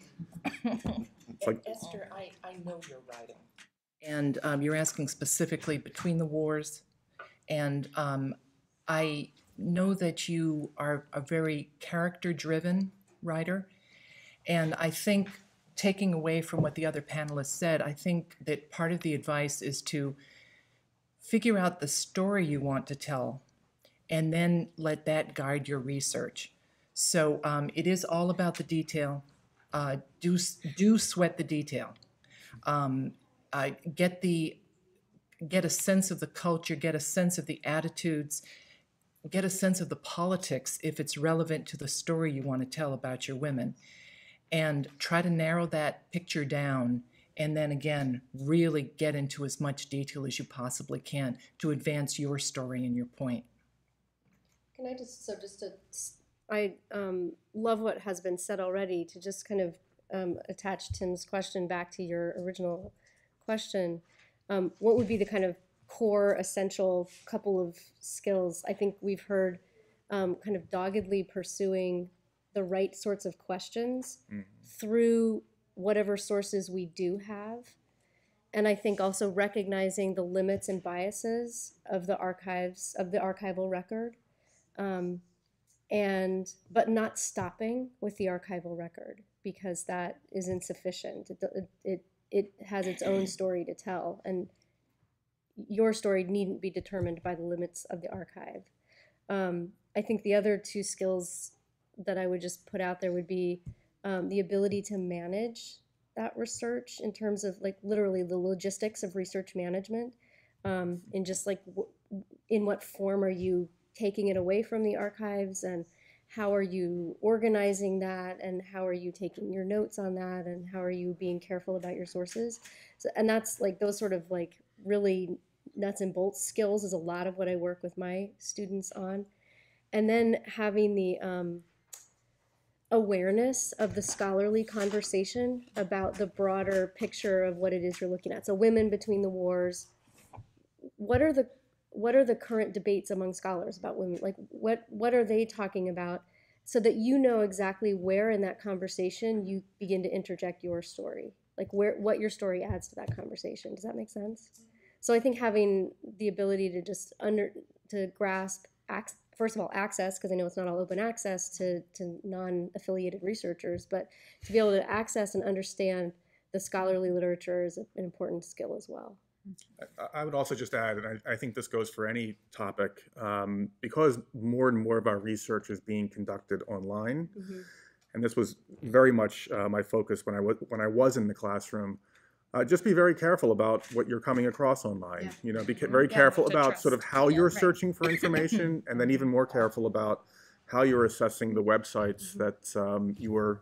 it's like Esther, I, I know your writing. And um, you're asking specifically between the wars. And um, I know that you are a very character driven writer. And I think, taking away from what the other panelists said, I think that part of the advice is to figure out the story you want to tell and then let that guide your research. So um, it is all about the detail. Uh, do do sweat the detail. Um, uh, get the get a sense of the culture. Get a sense of the attitudes. Get a sense of the politics if it's relevant to the story you want to tell about your women, and try to narrow that picture down. And then again, really get into as much detail as you possibly can to advance your story and your point. Can I just, so just to, I um, love what has been said already, to just kind of um, attach Tim's question back to your original question. Um, what would be the kind of core, essential couple of skills? I think we've heard um, kind of doggedly pursuing the right sorts of questions through whatever sources we do have. And I think also recognizing the limits and biases of the archives, of the archival record um, and but not stopping with the archival record because that is insufficient. It, it it has its own (clears throat) story to tell, and your story needn't be determined by the limits of the archive. Um, I think the other two skills that I would just put out there would be um, the ability to manage that research in terms of like literally the logistics of research management, um, and just like w- in what form are you taking it away from the archives and how are you organizing that and how are you taking your notes on that and how are you being careful about your sources? So, and that's like those sort of like really nuts and bolts skills is a lot of what i work with my students on. And then having the um, awareness of the scholarly conversation about the broader picture of what it is you're looking at. So women between the wars what are the what are the current debates among scholars about women? Like what what are they talking about so that you know exactly where in that conversation you begin to interject your story? Like where what your story adds to that conversation. Does that make sense? So i think having the ability to just under to grasp ac- first of all access because i know it's not all open access to to non-affiliated researchers but to be able to access and understand the scholarly literature is an important skill as well I- would also just add, and I, I think this goes for any topic, um, because more and more of our research is being conducted online, and this was very much uh, my focus when I was when I was in the classroom. Uh, just be very careful about what you're coming across online. Yeah. You know, be ca- very Yeah, careful about sort of how Yeah, you're right. searching for information, (laughs) and then even more careful about how you're assessing the websites Mm-hmm. that um, your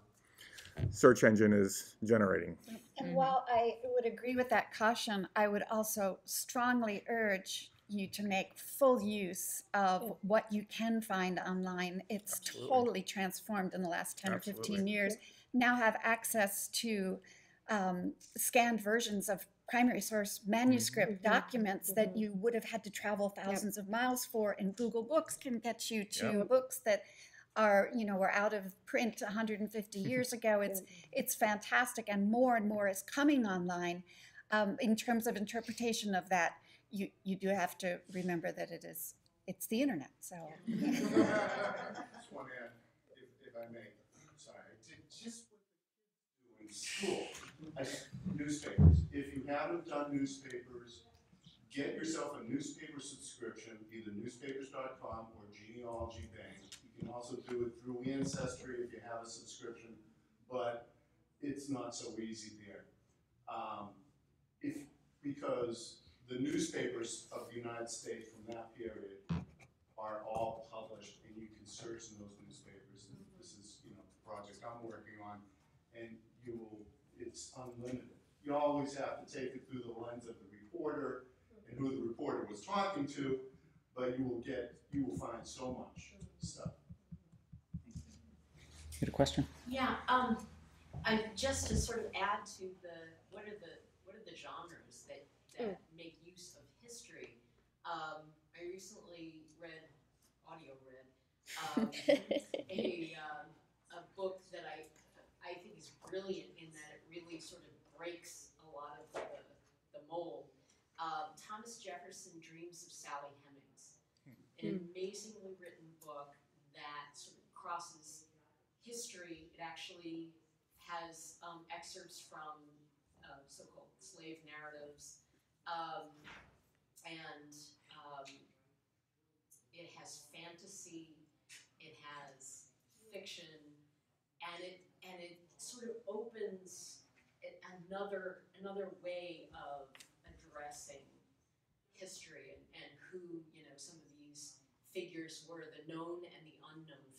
search engine is generating. And while I would agree with that caution, I would also strongly urge you to make full use of what you can find online. It's Absolutely. totally transformed in the last 10 or 15 Absolutely. years. Now have access to um, scanned versions of primary source manuscript Mhm. documents that Mhm. you would have had to travel thousands of miles for, and Google Books can get you to Yep. books that are, you know, were out of print 150 (laughs) years ago. It's it's fantastic, and more and more is coming online. Um, in terms of interpretation of that, you you do have to remember that it is it's the internet. So (laughs) Just want to add, if, if I may, sorry, just what the kids do in school, I- newspapers. If you haven't done newspapers, get yourself a newspaper subscription, either newspapers.com or Genealogy Bank. You can also do it through Ancestry if you have a subscription, but it's not so easy there. Um, if, because the newspapers of the United States from that period are all published and you can search in those newspapers. And this is, you know, the project I'm working on and you will, it's unlimited. You always have to take it through the lens of the reporter and who the reporter was talking to, but you will get, you will find so much stuff. You had a question? Yeah, um, I, just to sort of add to the, what are the, what are the genres that, that make use of history? Um, I recently read, audio read, um, (laughs) a, um, a book that I, I think is brilliant in that it really sort of breaks a lot of the, the mold. Um, Thomas Jefferson Dreams of Sally Hemings, an amazingly written book that sort of crosses history. It actually has um, excerpts from uh, so-called slave narratives, um, and um, it has fantasy, it has fiction, and it and it sort of opens another another way of addressing history and, and who you know some of these figures were the known and the unknown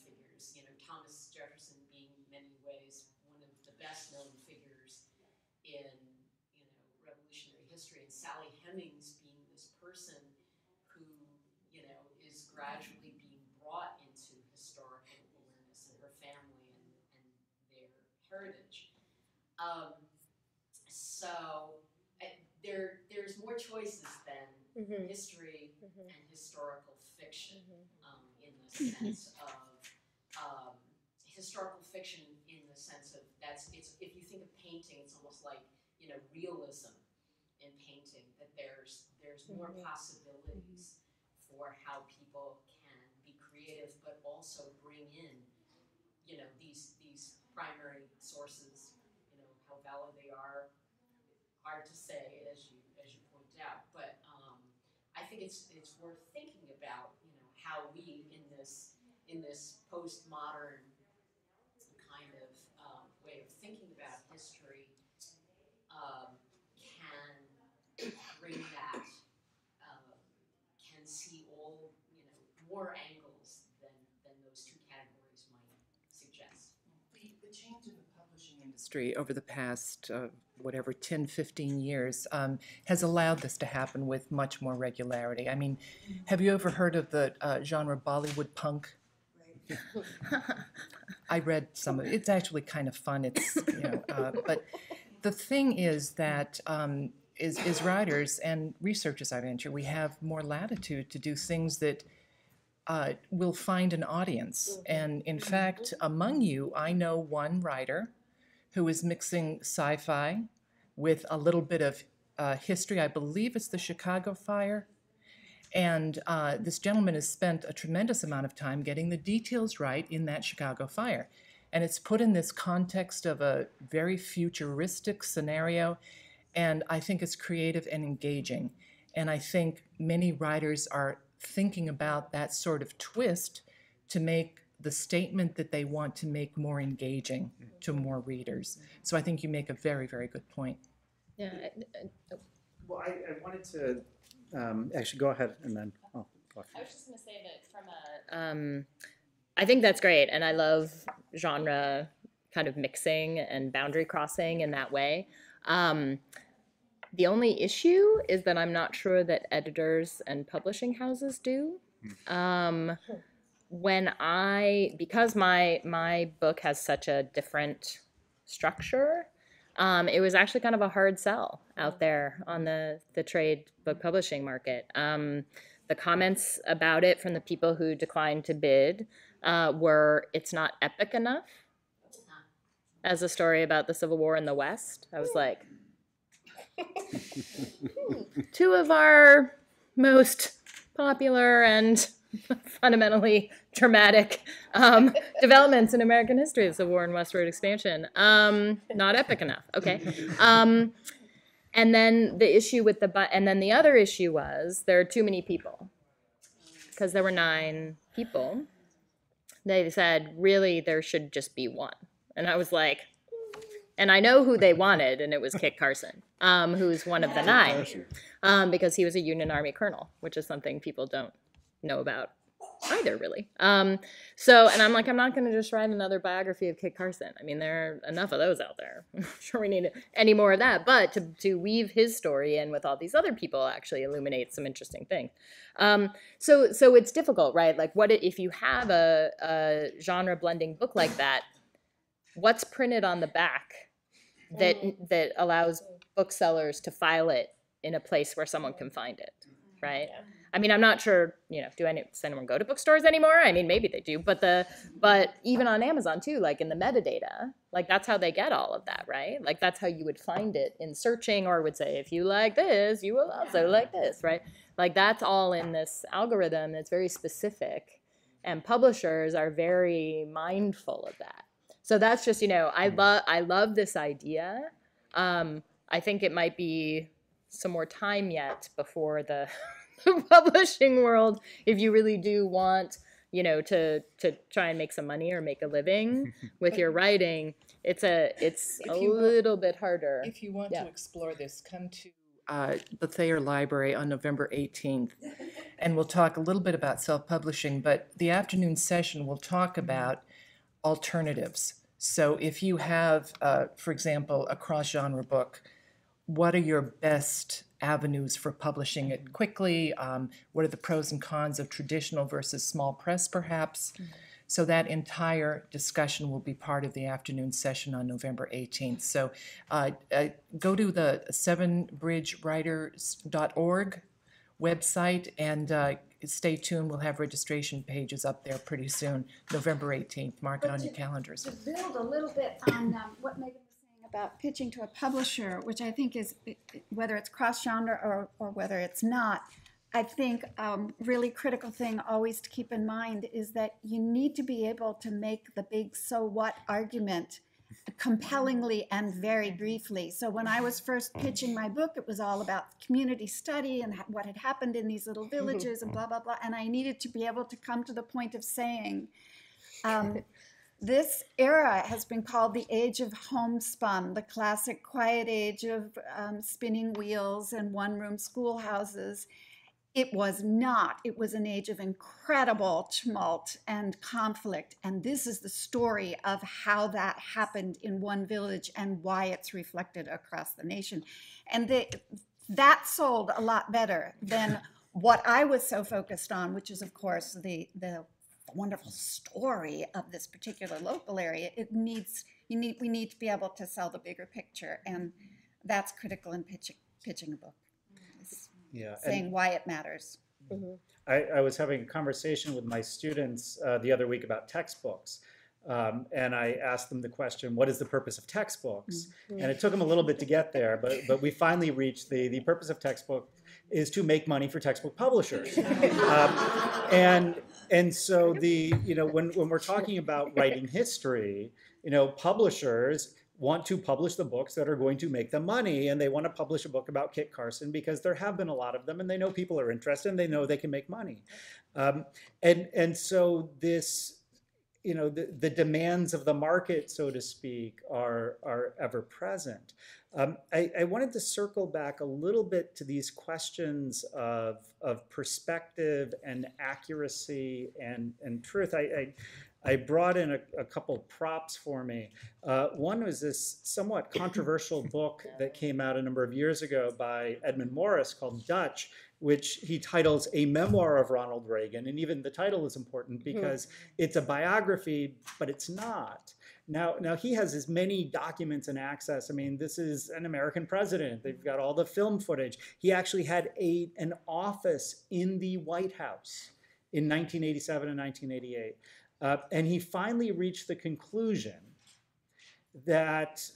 you know thomas jefferson being in many ways one of the best known figures in you know revolutionary history and sally hemings being this person who you know is gradually being brought into historical awareness and her family and, and their heritage um, so uh, there there's more choices than Mhm. history Mhm. and historical fiction Mhm. um, in the sense of um, historical fiction in the sense of that's it's if you think of painting it's almost like you know realism in painting that there's there's more Mhm. possibilities for how people can be creative but also bring in you know these these primary sources you know how valid they are hard to say as you as you point out but um, I think it's it's worth thinking about you know how we in this in this postmodern kind of um, way of thinking about history um, can bring that um, can see all you know more angles than than those two categories might suggest. The, the change in the publishing industry over the past, uh, whatever, 10, 15 years um, has allowed this to happen with much more regularity. I mean, have you ever heard of the uh, genre Bollywood punk? (laughs) I read some of it. It's actually kind of fun. It's, you know, uh, but the thing is that um, is, is writers and researchers, I venture, we have more latitude to do things that uh, will find an audience. And in fact, among you, I know one writer who is mixing sci fi with a little bit of uh, history. I believe it's the Chicago Fire. And uh, this gentleman has spent a tremendous amount of time getting the details right in that Chicago fire. And it's put in this context of a very futuristic scenario. And I think it's creative and engaging. And I think many writers are thinking about that sort of twist to make the statement that they want to make more engaging to more readers. So I think you make a very, very good point. Yeah. I- I- Well, I, I wanted to um, actually go ahead and then I'll talk. I was just gonna say that from a. Um, I think that's great, and I love genre kind of mixing and boundary crossing in that way. Um, the only issue is that I'm not sure that editors and publishing houses do. Um, when I because my my book has such a different structure, um, it was actually kind of a hard sell out there on the the trade book publishing market. Um, the comments about it from the people who declined to bid uh, were it's not epic enough as a story about the Civil War in the West. I was like, (laughs) two of our most popular and (laughs) fundamentally dramatic um, (laughs) developments in American history, is the War and westward expansion. Um, not epic enough. Okay. Um, and then the issue with the bu- and then the other issue was there are too many people because there were nine people. They said really there should just be one, and I was like, and I know who they wanted, and it was Kit Carson, um, who's one of the nine, um, because he was a Union Army colonel, which is something people don't know about either, really. Um, so, and I'm like, I'm not going to just write another biography of Kit Carson. I mean, there are enough of those out there. (laughs) I'm sure we need any more of that. But to, to weave his story in with all these other people actually illuminates some interesting things. Um, so, so it's difficult, right? Like, what if you have a, a genre blending book like that? What's printed on the back that that allows booksellers to file it in a place where someone can find it, right? I mean, I'm not sure, you know, do any, does anyone go to bookstores anymore? I mean, maybe they do, but the, but even on Amazon too, like in the metadata, like that's how they get all of that, right? Like that's how you would find it in searching or would say, if you like this, you will also like this, right? Like that's all in this algorithm that's very specific and publishers are very mindful of that. So that's just, you know, I love, I love this idea. Um, I think it might be some more time yet before the (laughs) (laughs) publishing world if you really do want you know to to try and make some money or make a living (laughs) with your writing it's a it's If a you want- little bit harder If you want Yeah. to explore this, come to uh, the Thayer Library on November 18th. (laughs) And we'll talk a little bit about self-publishing, but the afternoon session will talk about alternatives. So if you have, uh, for example, a cross-genre book, what are your best avenues for publishing it quickly? Um, What are the pros and cons of traditional versus small press, perhaps? So that entire discussion will be part of the afternoon session on November 18th. So uh, uh, go to the sevenbridgewriters.org website and uh, stay tuned. We'll have registration pages up there pretty soon, November 18th. Mark it on your calendars. To build a little bit on um, what Megan was saying about pitching to a publisher, which I think is, whether it's cross-genre or, or whether it's not, I think um, really critical thing always to keep in mind is that you need to be able to make the big so what argument compellingly and very briefly. So when I was first pitching my book, it was all about community study and what had happened in these little (laughs) villages and blah, blah, blah. And I needed to be able to come to the point of saying, um, this era has been called the age of homespun, the classic quiet age of um, spinning wheels and one room schoolhouses. It was not. It was an age of incredible tumult and conflict. And this is the story of how that happened in one village and why it's reflected across the nation. And they, that sold a lot better than (laughs) what I was so focused on, which is, of course, the, the wonderful story of this particular local area. It needs, you need, we need to be able to sell the bigger picture. And that's critical in pitching, pitching a book, is Yeah. and- saying why it matters. I, I was having a conversation with my students uh, the other week about textbooks. Um, and I asked them the question, what is the purpose of textbooks? And it took them a little bit to get there, but, but we finally reached the, the purpose of textbook is to make money for textbook publishers. Um, (laughs) and, and so the, you know, when, when we're talking about writing history, you know, publishers want to publish the books that are going to make them money and they want to publish a book about Kit Carson because there have been a lot of them and they know people are interested and they know they can make money. Um, and, and so this, you know, the, the demands of the market, so to speak, are, are ever present. Um, I, I wanted to circle back a little bit to these questions of, of perspective and accuracy and, and truth. I, I, I brought in a, a couple props for me. Uh, one was this somewhat controversial book that came out a number of years ago by Edmund Morris called Dutch, which he titles A Memoir of Ronald Reagan. And even the title is important because it's a biography, but it's not. Now, now he has as many documents and access. I mean, this is an American president. They've got all the film footage. He actually had a, an office in the White House in 1987 and 1988. Uh, and he finally reached the conclusion that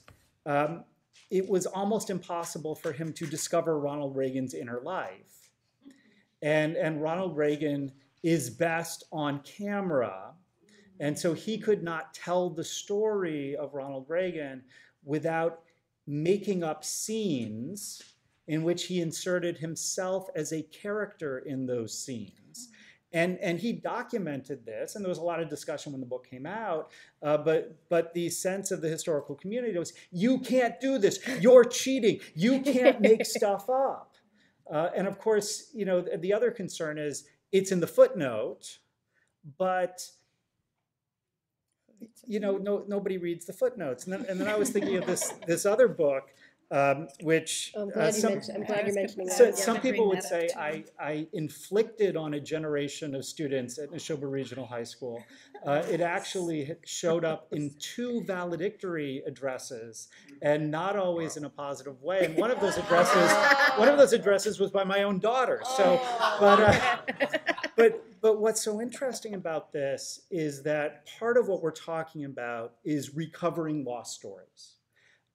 um, it was almost impossible for him to discover Ronald Reagan's inner life. And, and Ronald Reagan is best on camera. And so he could not tell the story of Ronald Reagan without making up scenes in which he inserted himself as a character in those scenes. And, and he documented this, and there was a lot of discussion when the book came out. Uh, but, but the sense of the historical community was you can't do this, you're cheating, you can't make (laughs) stuff up. Uh, and of course, you know, the, the other concern is it's in the footnote, but you know, no, nobody reads the footnotes. And then, and then I was thinking of this, this other book um, which I'm uh, glad you some, mentioned, I'm glad you're mentioning so, that. some people would say I, I inflicted on a generation of students at Nashoba Regional High School. Uh, it actually showed up in two valedictory addresses, and not always in a positive way. And one of those addresses, one of those addresses was by my own daughter. So, but uh, (laughs) but but what's so interesting about this is that part of what we're talking about is recovering lost stories.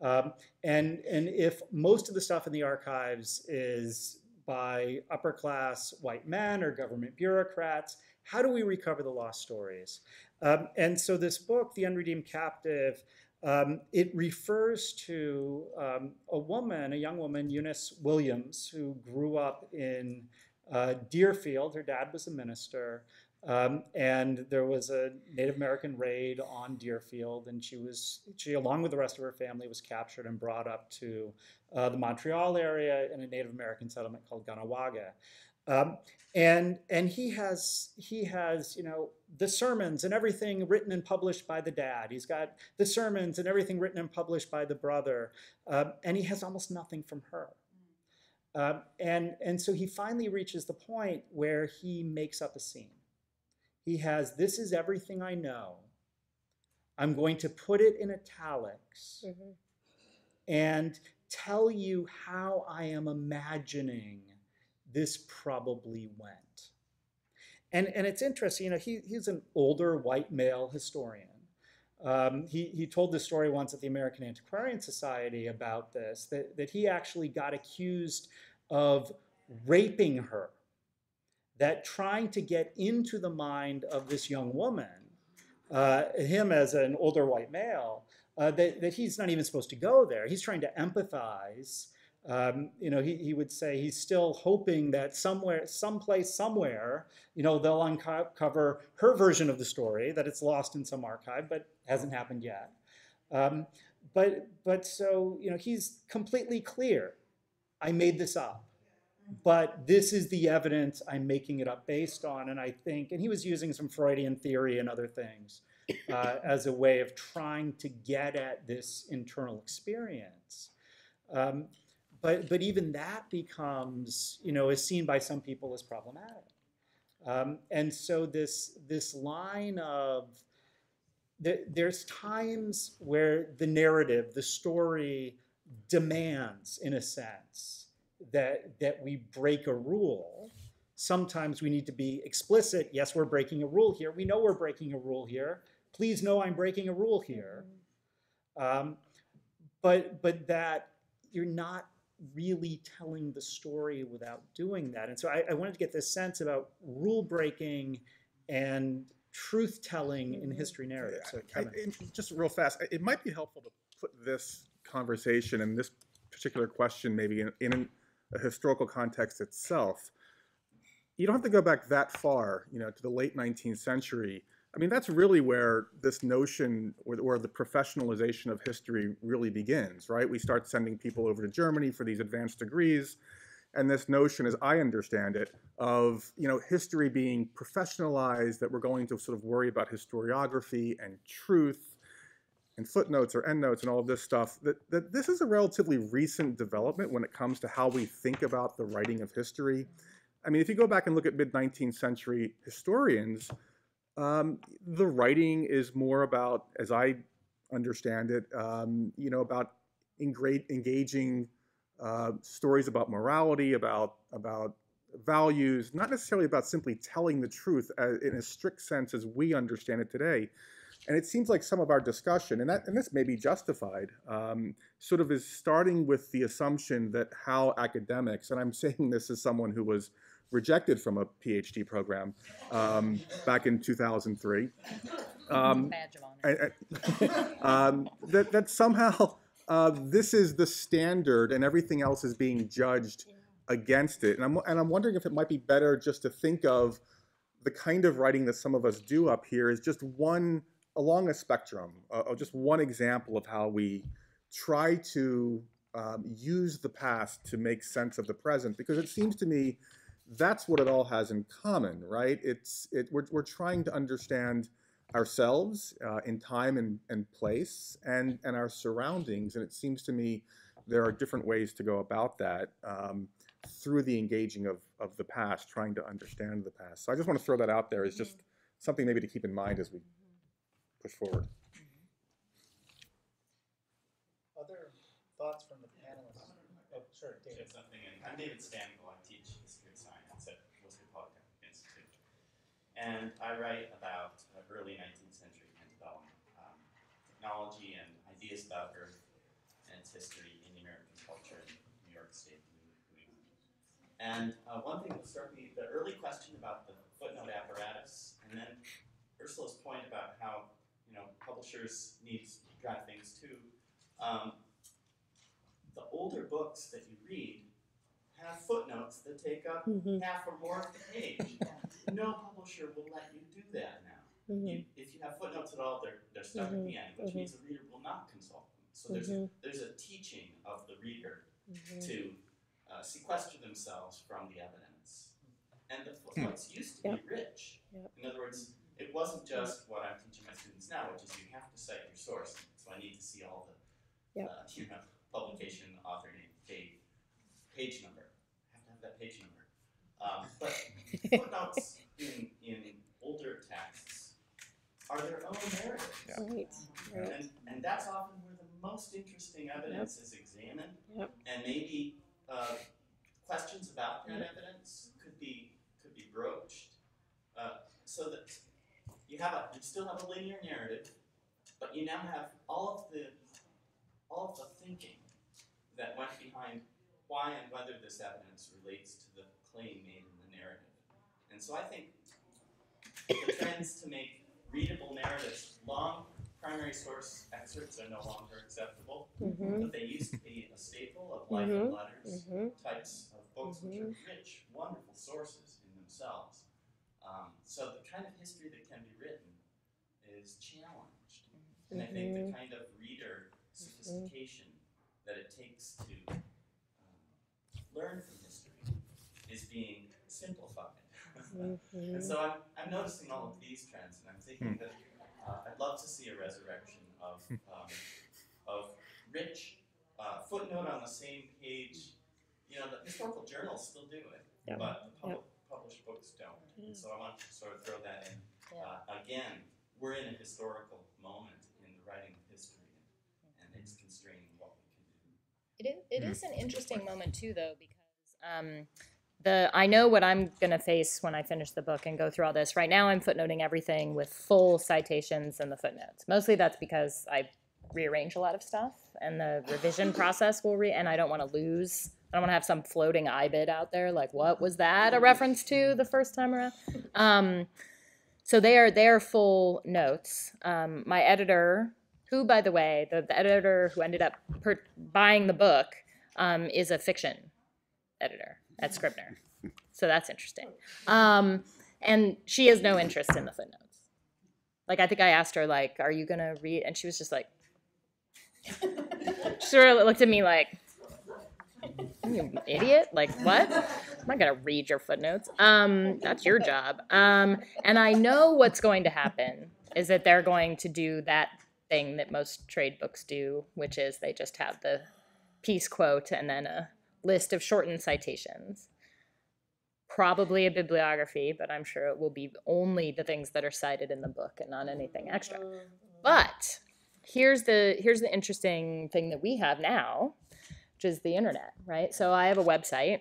Um, and and if most of the stuff in the archives is by upper class white men or government bureaucrats, how do we recover the lost stories? Um, and so this book, The Unredeemed Captive, um, it refers to um, a woman, a young woman, Eunice Williams, who grew up in uh, Deerfield. Her dad was a minister. Um, and there was a Native American raid on Deerfield, and she was she, along with the rest of her family, was captured and brought up to uh, the Montreal area in a Native American settlement called Caughnawaga. Um, and and he has he has you know the sermons and everything written and published by the dad. He's got the sermons and everything written and published by the brother, um, and he has almost nothing from her. Um, and and so he finally reaches the point where he makes up a scene. He has, This is everything I know. I'm going to put it in italics Mhm. and tell you how I am imagining this probably went. And, and it's interesting, you know, he, he's an older white male historian. Um, he, he told this story once at the American Antiquarian Society about this, that, that he actually got accused of raping her that trying to get into the mind of this young woman, uh, him as an older white male, uh, that, that he's not even supposed to go there. He's trying to empathize. Um, you know, he, he would say he's still hoping that somewhere, someplace, somewhere, you know, they'll uncover her version of the story, that it's lost in some archive, but hasn't happened yet. Um, but, but so, you know, he's completely clear. I made this up but this is the evidence I'm making it up based on. And I think, and he was using some Freudian theory and other things uh, as a way of trying to get at this internal experience. Um, but, but even that becomes, you know, is seen by some people as problematic. Um, and so this, this line of, the, there's times where the narrative, the story demands, in a sense, that that we break a rule. Sometimes we need to be explicit. Yes we're breaking a rule here. We know we're breaking a rule here. Please know i'm breaking a rule here. Um, but but that you're not really telling the story without doing that. And so I, I wanted to get this sense about rule breaking and truth telling in history narrative. So I, Kevin. just real fast, it might be helpful to put this conversation and this particular question maybe in, in an- a historical context itself. You don't have to go back that far, you know, to the late 19th century. I mean, that's really where this notion, where, where the professionalization of history really begins, right? We start sending people over to Germany for these advanced degrees, and this notion, as I understand it, of you know history being professionalized, that we're going to sort of worry about historiography and truth and footnotes or endnotes and all of this stuff, that, that this is a relatively recent development when it comes to how we think about the writing of history. I mean, if you go back and look at mid 19th century historians, um, the writing is more about, as I understand it, um, you know, about engaging uh, stories about morality, about about values, not necessarily about simply telling the truth as, in a strict sense as we understand it today. And it seems like some of our discussion, and that and this may be justified, um, sort of is starting with the assumption that how academics, and I'm saying this as someone who was rejected from a PhD program um, back in 2003. (laughs) Um, Badge of honor. I- I- um, that, that somehow uh, this is the standard and everything else is being judged against it. And I'm, and I'm wondering if it might be better just to think of the kind of writing that some of us do up here is just one along a spectrum, uh, of just one example of how we try to um, use the past to make sense of the present. Because it seems to me that's what it all has in common, right? It's it, we're, we're trying to understand ourselves uh, in time and, and place and, and our surroundings. And it seems to me there are different ways to go about that um, through the engaging of, of the past, trying to understand the past. So I just want to throw that out there as just something maybe to keep in mind as we push forward. Other thoughts from the panelists? Oh, sure, David. something, and I'm David Spanagel, I teach history of science at Worcester Polytechnic Institute. And I write about uh, early 19th century and development, um, technology and ideas about Earth and its history in the American culture in New York State, New New England. And uh, one thing that struck me, the early question about the footnote apparatus, and then Ursula's point about how, you know, publishers need to drive things too. Um, the older books that you read have footnotes that take up Mhm. half or more of the page. (laughs) no publisher will let you do that now. Mm-hmm. You, if you have footnotes at all, they're, they're stuck at the end, which mhm. means the reader will not consult them. So there's, Mhm. there's a teaching of the reader Mm-hmm. to uh, sequester themselves from the evidence. And the footnotes used to be rich. Yep. In other words, it wasn't just what I'm teaching my students now, which is you have to cite your source. So I need to see all the, Yep. uh, you know, publication, author name, date, page number. I have to have that page number. Um, but footnotes in, in older texts are their own narrative. Right, right. And, and that's often where the most interesting evidence is examined. Yep. And maybe uh, questions about that evidence could be could be broached, uh, so that you have a you still have a linear narrative, but you now have all of the all of the thinking that went behind why and whether this evidence relates to the claim made in the narrative. And so I think the trends to make readable narratives, long primary source excerpts are no longer acceptable, Mhm. but they used to be a staple of life and letters Mhm. types of books, which are rich, wonderful sources in themselves. Um, so the kind of history that can be written is challenged, and I think the kind of reader sophistication that it takes to um, learn from history is being simplified. (laughs) and so I'm, I'm noticing all of these trends, and I'm thinking that uh, I'd love to see a resurrection of um, of rich uh, footnote on the same page. You know, the historical journals still do it, Yep. but the pub- published books don't. And so I want to sort of throw that in. Uh, again, we're in a historical moment in the writing of history, and it's constraining what we can do. It is, it is an interesting moment too, though, because um, the I know what I'm gonna face when I finish the book and go through all this. Right now, I'm footnoting everything with full citations and the footnotes. Mostly that's because I rearrange a lot of stuff, and the revision process will re. And I don't want to lose. I don't want to have some floating IBID out there like, what was that a reference to the first time around? Um, so they are they are full notes. Um, my editor, who by the way, the, the editor who ended up per- buying the book, um, is a fiction editor at Scribner. So that's interesting. Um, and she has no interest in the footnotes. Like I think I asked her like, "Are you gonna read?" And she was just like, (laughs) she sort of looked at me like, "You idiot! Like what? I'm not gonna read your footnotes. Um, that's your job." Um, and I know what's going to happen is that they're going to do that thing that most trade books do, which is they just have the piece quote and then a list of shortened citations. Probably a bibliography, but I'm sure it will be only the things that are cited in the book and not anything extra. But here's the here's the interesting thing that we have now, which is the internet, right? So I have a website,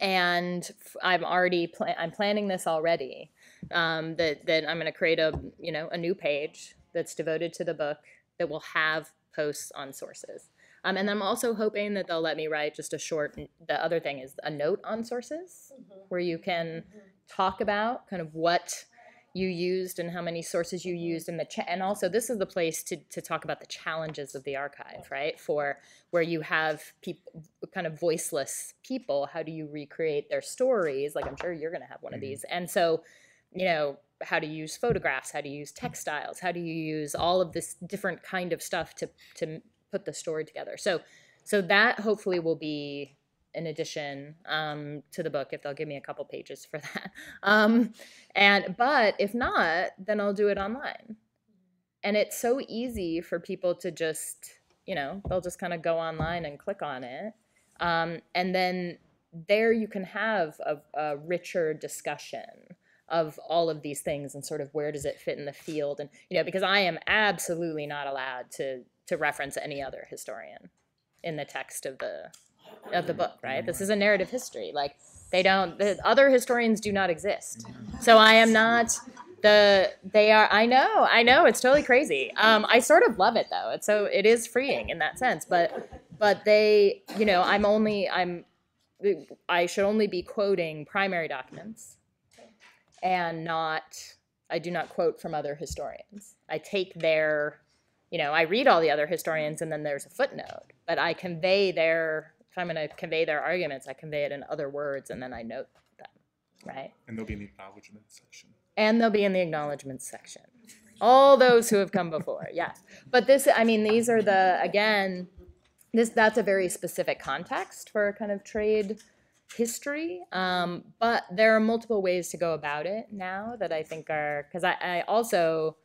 and I'm already pla- I'm planning this already. Um, that that I'm going to create a you know a new page that's devoted to the book that will have posts on sources. Um, and I'm also hoping that they'll let me write just a short. The other thing is a note on sources, where you can talk about kind of what you used and how many sources you mm-hmm. used, and the cha- and also this is the place to to talk about the challenges of the archive, right? For where you have people, kind of voiceless people, how do you recreate their stories? Like I'm sure you're going to have one of mm-hmm. these, and so you know how to use photographs, how to use textiles, how do you use all of this different kind of stuff to to put the story together. So so that hopefully will be an addition um, to the book if they'll give me a couple pages for (laughs) that. Um, and but if not, then I'll do it online. And it's so easy for people to just You know, they'll just kind of go online and click on it. Um, and then there you can have a, a richer discussion of all of these things and sort of where does it fit in the field and you know because i am absolutely not allowed to to reference any other historian in the text of the of the book right? This is a narrative history. Like they don't the other historians do not exist. So i am not the they are i know i know it's totally crazy. Um, i sort of love it though. It's so it is freeing in that sense. But but they you know i'm only i'm i should only be quoting primary documents and not i do not quote from other historians. I take their you know i read all the other historians and then there's a footnote but i convey their if i'm going to convey their arguments i convey it in other words and then i note them right And they'll be in the acknowledgement section. and they'll be in the acknowledgement section. All those who have come before, (laughs) yes. But this, I mean, these are the again, this that's a very specific context for kind of trade history. Um, but there are multiple ways to go about it now that I think are because I, I also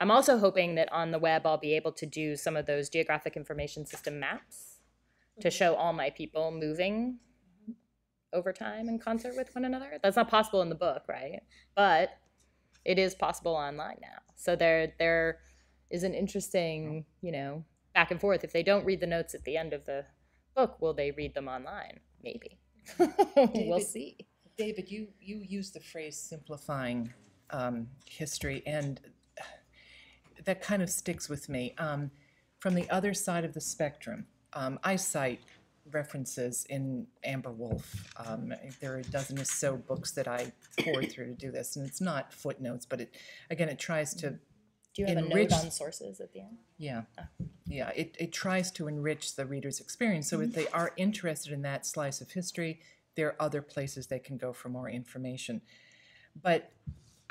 I'm also hoping that on the web I'll be able to do some of those geographic information system maps to show all my people moving over time in concert with one another. That's not possible in the book, right? But it is possible online now. So there there is an interesting, you know, back and forth. If they don't read the notes at the end of the book, will they read them online? Maybe. (laughs) we'll see. David, you, you use the phrase simplifying um, history, and that kind of sticks with me. Um, from the other side of the spectrum, um, I cite references in Amber Wolf. Um, there are a dozen or so books that I poured through to do this, and it's not footnotes, but it again it tries to Do you have a enrich- note on sources at the end? yeah, yeah. It, it tries to enrich the reader's experience. So if they are interested in that slice of history, there are other places they can go for more information. But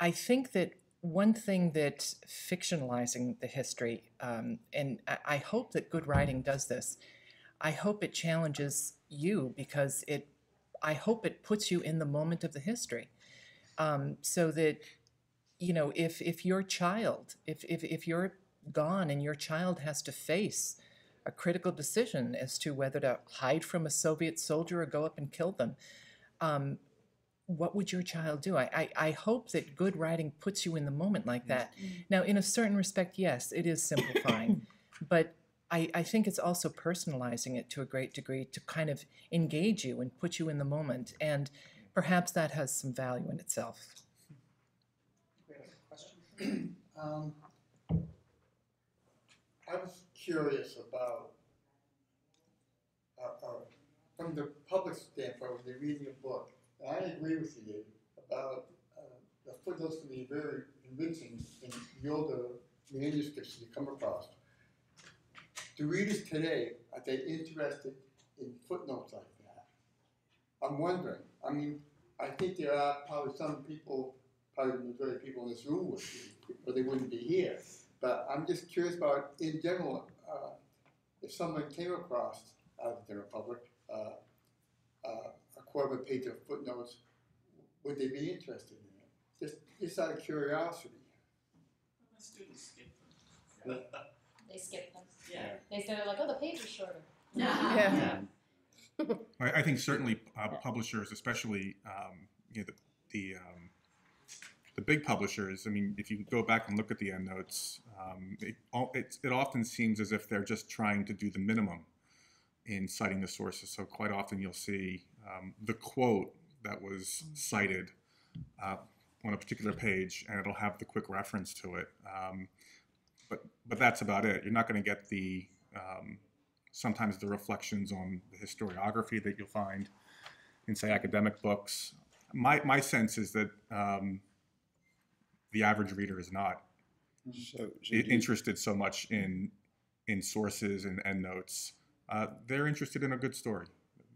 I think that one thing that fictionalizing the history, um, and I, hope that good writing does this, I hope it challenges you because it, I hope it puts you in the moment of the history. Um, so that you know, if if your child, if if if you're gone and your child has to face a critical decision as to whether to hide from a Soviet soldier or go up and kill them, um, what would your child do? I, I I hope that good writing puts you in the moment like that. Now, in a certain respect, yes, it is simplifying, (coughs) but I, I think it's also personalizing it to a great degree to kind of engage you and put you in the moment, and perhaps that has some value in itself. (clears throat) Um, I was curious about, uh, uh, from the public standpoint, when they're reading a book, and I agree with you about uh, the footnotes can be very enriching in the manuscripts you come across. Do readers today, are they interested in footnotes like that? I'm wondering, I mean, I think there are probably some people, probably the majority of people in this room would be, or they wouldn't be here. But I'm just curious about, in general, uh, if someone came across out of the general public, uh, uh, a quarter of a page of footnotes, would they be interested in it? Just, just out of curiosity. My students skip them. (laughs) They skip them. Yeah. They say they're like, oh, the page is shorter. (laughs) Yeah. I, I think certainly (laughs) uh, publishers, especially um, you know, the the, um, the big publishers. I mean, if you go back and look at the endnotes, um, it, it it often seems as if they're just trying to do the minimum in citing the sources. So quite often you'll see um, the quote that was cited uh, on a particular page, and it'll have the quick reference to it. Um, but but that's about it. You're not going to get the um, sometimes the reflections on the historiography that you'll find in, say, academic books. My, my sense is that um, the average reader is not So, so interested so much in in sources and endnotes. Uh, they're interested in a good story.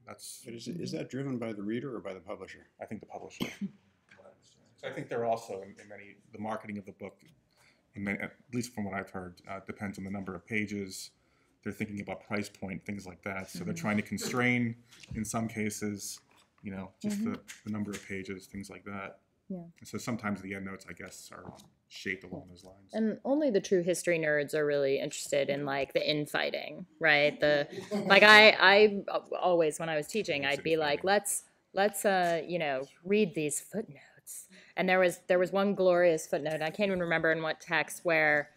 That's but is, it- is mm-hmm. that driven by the reader or by the publisher? I think the publisher. (coughs) So I think they're also in, in many the marketing of the book, in many, at least from what I've heard, uh, depends on the number of pages. They're thinking about price point, things like that. So they're mm-hmm. trying to constrain, in some cases, you know, just the, mm-hmm. the number of pages, things like that. Yeah. So sometimes the endnotes, I guess, are shaped along those lines. And only the true history nerds are really interested in like the infighting, right? The (laughs) like I I always when I was teaching, I'd be like, let's let's uh you know read these footnotes. And there was there was one glorious footnote. I can't even remember in what text where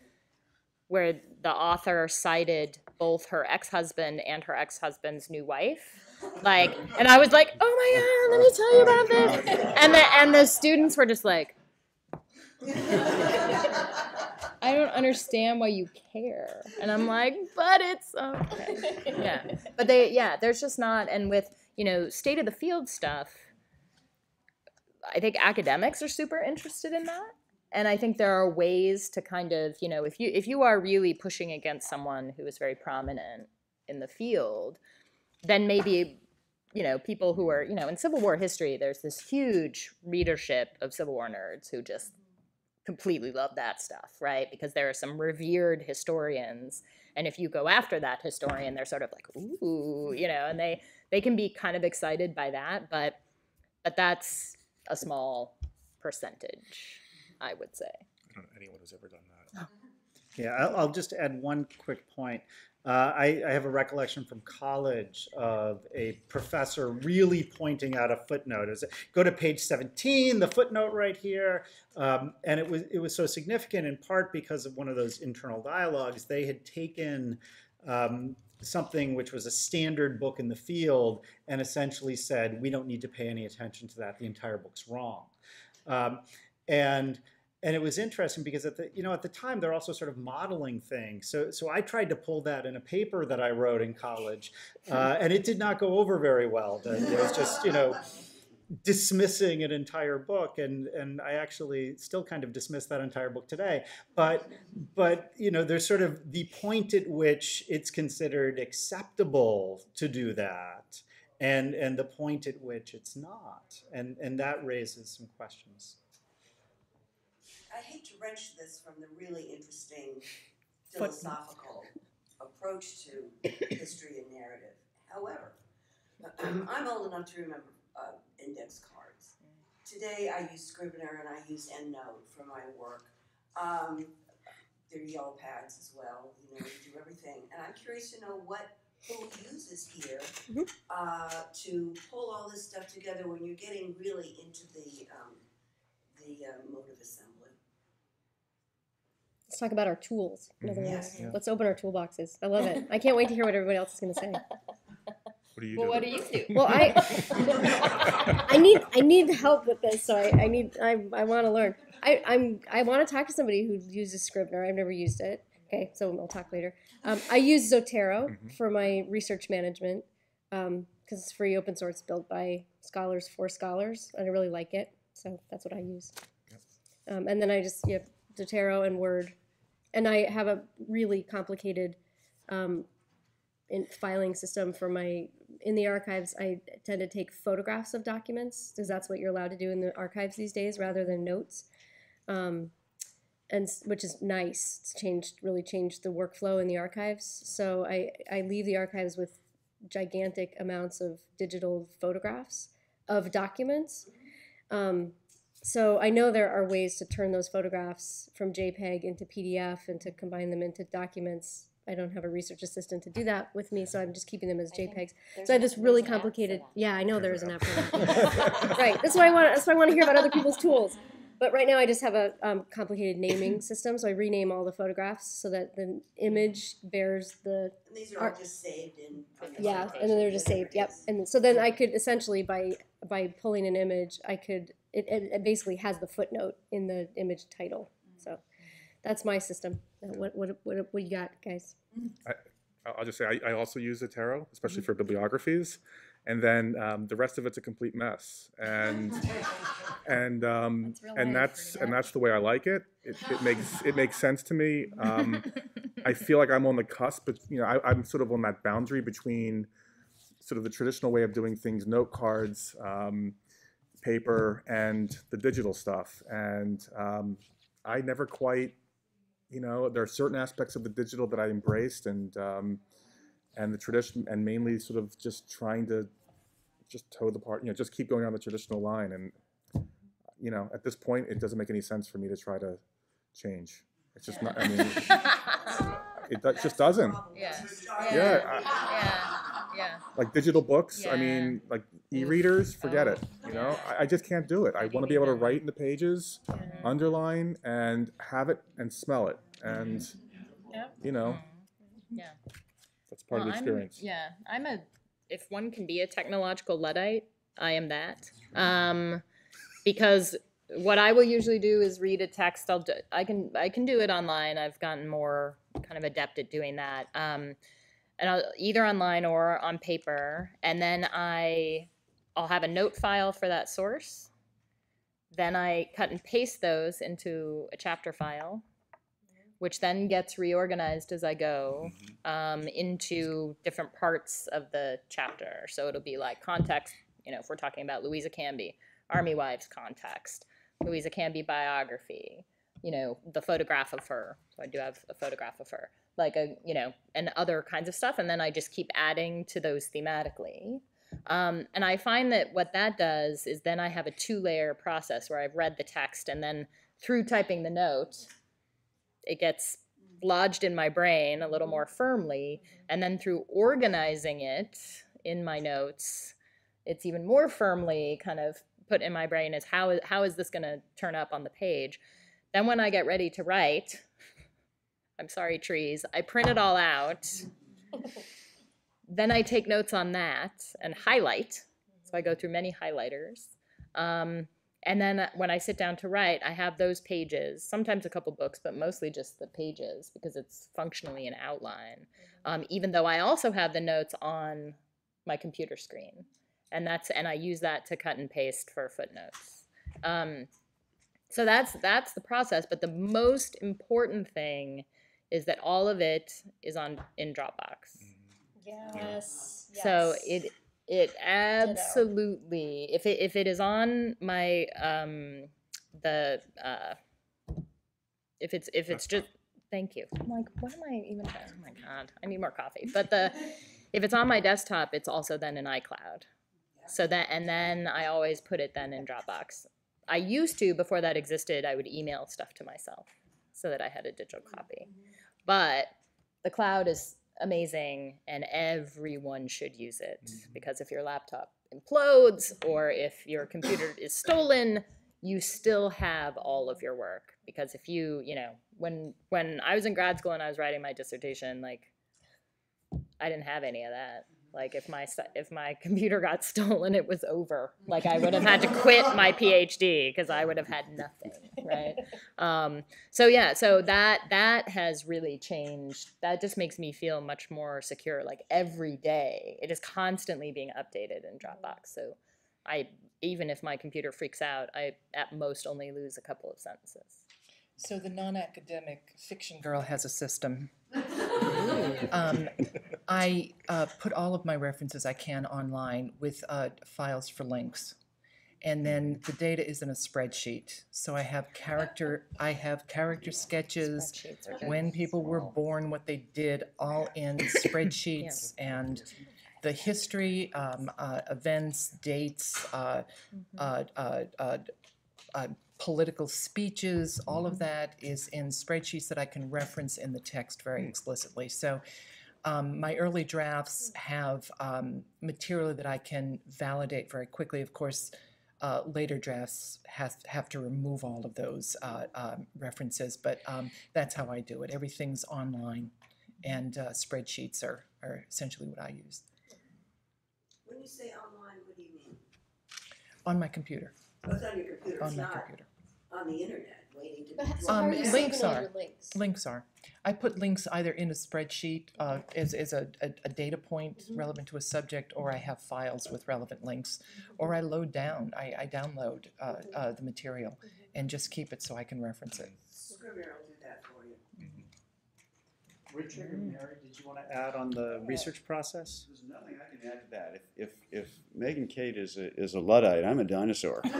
where the author cited both her ex-husband and her ex-husband's new wife. Like, and I was like, "Oh my god, let me tell you about this." (laughs) And the and the students were just like, (laughs) I don't understand why you care. And I'm like, but it's okay. Yeah. But they, yeah, there's just not, and with, you know, state of the field stuff, I think academics are super interested in that. And I think there are ways to kind of, you know, if you if you are really pushing against someone who is very prominent in the field, then maybe, you know, people who are, you know, in Civil War history, there's this huge readership of Civil War nerds who just completely love that stuff, right? Because there are some revered historians, and if you go after that historian, they're sort of like, ooh, you know, and they they can be kind of excited by that, but but that's a small percentage, I would say. I don't know anyone who's ever done that. Yeah, I'll, I'll just add one quick point. Uh, I, I have a recollection from college of a professor really pointing out a footnote. It go to page 17, the footnote right here, um, and it was it was so significant in part because of one of those internal dialogues. They had taken um, something which was a standard book in the field and essentially said, we don't need to pay any attention to that. The entire book's wrong. Um, and and it was interesting because at the you know at the time they're also sort of modeling things. So so I tried to pull that in a paper that I wrote in college, uh, and it did not go over very well. It was just you know dismissing an entire book and and I actually still kind of dismiss that entire book today but but you know there's sort of the point at which it's considered acceptable to do that and and the point at which it's not and and that raises some questions I hate to wrench this from the really interesting (laughs) philosophical approach to history and narrative. However, (clears throat) I'm old enough to remember uh, index cards. Today I use Scrivener and I use EndNote for my work. Um, they're yellow pads as well, you know, you do everything. And I'm curious to know what who uses here uh, to pull all this stuff together when you're getting really into the um, the uh, motive assembly. Let's talk about our tools. In other Mhm. words, Yeah. let's open our toolboxes. I love it. I can't wait to hear what everybody else is going to say. What do you Well, do? what do you do? Well, I (laughs) I need I need help with this, so I, I need I, I want to learn. I I'm I want to talk to somebody who uses Scrivener. I've never used it. Okay, so we'll talk later. Um, I use Zotero Mhm. for my research management because it's free, open source, built by scholars for scholars, and I really like it. So that's what I use. Um, and then I just yeah, Zotero and Word, and I have a really complicated um, in filing system for my in the archives. I tend to take photographs of documents because that's what you're allowed to do in the archives these days, rather than notes. Um, and which is nice. It's changed really changed the workflow in the archives. So I I leave the archives with gigantic amounts of digital photographs of documents. Um, so I know there are ways to turn those photographs from JPEG into PDF and to combine them into documents. I don't have a research assistant to do that with me, so I'm just keeping them as JPEGs. So I have this really complicated. Yeah, I know there is an app for that. (laughs) right. That's why I want. That's why I want to hear about other people's tools. But right now, I just have a um, complicated naming (clears throat) system, so I rename all the photographs so that the image bears the And these are all just saved in. on yeah, and then they're just saved. Yep. is. And so then I could essentially by by pulling an image, I could it, it, it basically has the footnote in the image title. So that's my system. Uh, What what what what you got, guys? I, I'll just say I, I also use Zotero, especially Mm-hmm. for bibliographies, and then um, the rest of it's a complete mess. And (laughs) and um, That's real and that's and that's the way I like it. It, it makes it makes sense to me. Um, (laughs) I feel like I'm on the cusp, but you know, I, I'm sort of on that boundary between sort of the traditional way of doing things, note cards, um, paper, and the digital stuff. And um, I never quite, you know, there are certain aspects of the digital that I embraced, and um, and the tradition, and mainly sort of just trying to just toe the part, you know, just keep going on the traditional line. And you know, at this point, it doesn't make any sense for me to try to change. It's just not. I mean, it do- just doesn't. Yeah. Yeah, Yeah. Yeah. Like digital books. I mean, like e-readers. Forget it. You know, I, I just can't do it. I want to be able to write in the pages, underline, and have it and smell it, and Yep. you know, Yeah. that's part Well, of the I'm- experience. yeah, I'm a. If one can be a technological luddite, I am that. Um, because what I will usually do is read a text. I'll do, I can I can do it online. I've gotten more kind of adept at doing that. Um, and I'll, either online or on paper, and then I I'll have a note file for that source. Then I cut and paste those into a chapter file, which then gets reorganized as I go um, into different parts of the chapter. So it'll be like context, you know, if we're talking about Louisa Canby, Army Wives context, Louisa Canby biography, you know, the photograph of her. So I do have a photograph of her, like a, you know, and other kinds of stuff. And then I just keep adding to those thematically. Um, and I find that what that does is then I have a two layer process where I've read the text and then through typing the note, it gets lodged in my brain a little more firmly. And then through organizing it in my notes, it's even more firmly kind of put in my brain as how, how is this going to turn up on the page? Then when I get ready to write, (laughs) I'm sorry, trees, I print it all out. (laughs) then I take notes on that and highlight. So I go through many highlighters. Um, and then when I sit down to write, I have those pages, sometimes a couple books, but mostly just the pages because it's functionally an outline. Um, even though I also have the notes on my computer screen, and that's and I use that to cut and paste for footnotes. Um, so that's that's the process. But the most important thing is that all of it is on in Dropbox. Yes. So it it absolutely if it if it is on my um the uh if it's if it's just thank you. I'm like, what am I even oh my god, I need more coffee. But the (laughs) if it's on my desktop, it's also then in iCloud. So that and then I always put it then in Dropbox. I used to before that existed, I would email stuff to myself so that I had a digital copy. Mm-hmm. But the cloud is amazing and everyone should use it mm-hmm. because if your laptop implodes or if your computer is stolen you still have all of your work. Because if you you know when when i was in grad school and i was writing my dissertation like i didn't have any of that like if my if my computer got (laughs) stolen it was over. Like i would have had to (laughs) quit my phd because i would have had nothing right? Um, so yeah so that that has really changed. That just makes me feel much more secure. Like every day it is constantly being updated in dropbox. So i even if my computer freaks out i at most only lose a couple of sentences So the non-academic fiction girl has a system. Um, I uh, put all of my references I can online with uh, files for links. And then the data is in a spreadsheet. So I have character, I have character sketches, Spreadsheets are good. when people were born, what they did, all in spreadsheets and the history, um, uh, events, dates, uh, uh, uh, uh, uh, political speeches, all of that is in spreadsheets that I can reference in the text very explicitly. So um, my early drafts have um, material that I can validate very quickly. Of course, uh, later drafts have, have to remove all of those uh, um, references, but um, that's how I do it. Everything's online, and uh, spreadsheets are, are essentially what I use When you say online, what do you mean? on my computer. Oh, it's on your computer, On it's my not computer. On the internet, waiting to be. But dropped. so how Um, are you links saving all are. your links? Links are. I put links either in a spreadsheet uh, as, as a, a, a data point Mm-hmm. relevant to a subject, or I have files with relevant links, or I load down, I, I download uh, uh, the material and just keep it so I can reference it. Scrivener will do that for you. Richard or Mary, did you want to add on the research process? There's nothing I can add to that. If, if, if Megan Kate is a, is a Luddite, I'm a dinosaur. (laughs) (laughs) (laughs)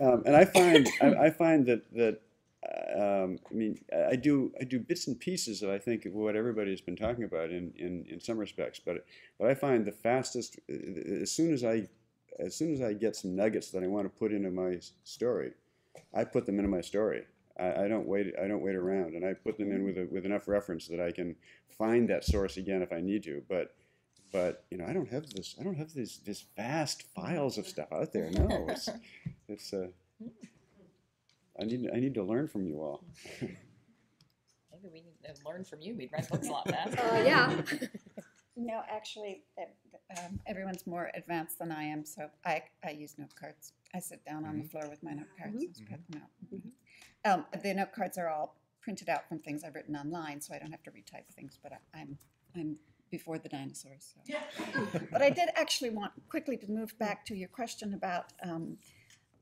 um, and I find, I, I find that, that uh, um, I mean, I do, I do bits and pieces of, I think, of what everybody's been talking about in, in, in some respects. But, but I find the fastest, uh, as soon as I as soon as I get some nuggets that I want to put into my story, I put them into my story. I, I don't wait. I don't wait around, and I put them in with a, with enough reference that I can find that source again if I need to. But but you know, I don't have this. I don't have this this vast files of stuff out there. No, it's (laughs) it's. Uh, I need I need to learn from you all. (laughs) Maybe we need to learn from you. We'd write books a lot faster. (laughs) Uh, yeah. No, actually, um, everyone's more advanced than I am, so I, I use note cards. I sit down on the floor with my note cards and spread them out. Um, the note cards are all printed out from things I've written online, so I don't have to retype things, but I, I'm, I'm before the dinosaurs, so. (laughs) But I did actually want quickly to move back to your question about um,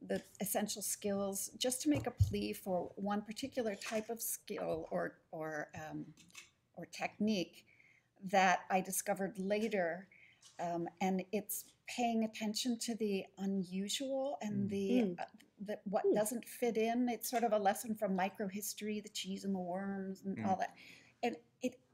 the essential skills, just to make a plea for one particular type of skill or, or, um, or technique that I discovered later. Um, and it's paying attention to the unusual and the, uh, the what doesn't fit in. It's sort of a lesson from microhistory, the cheese and the worms and all that.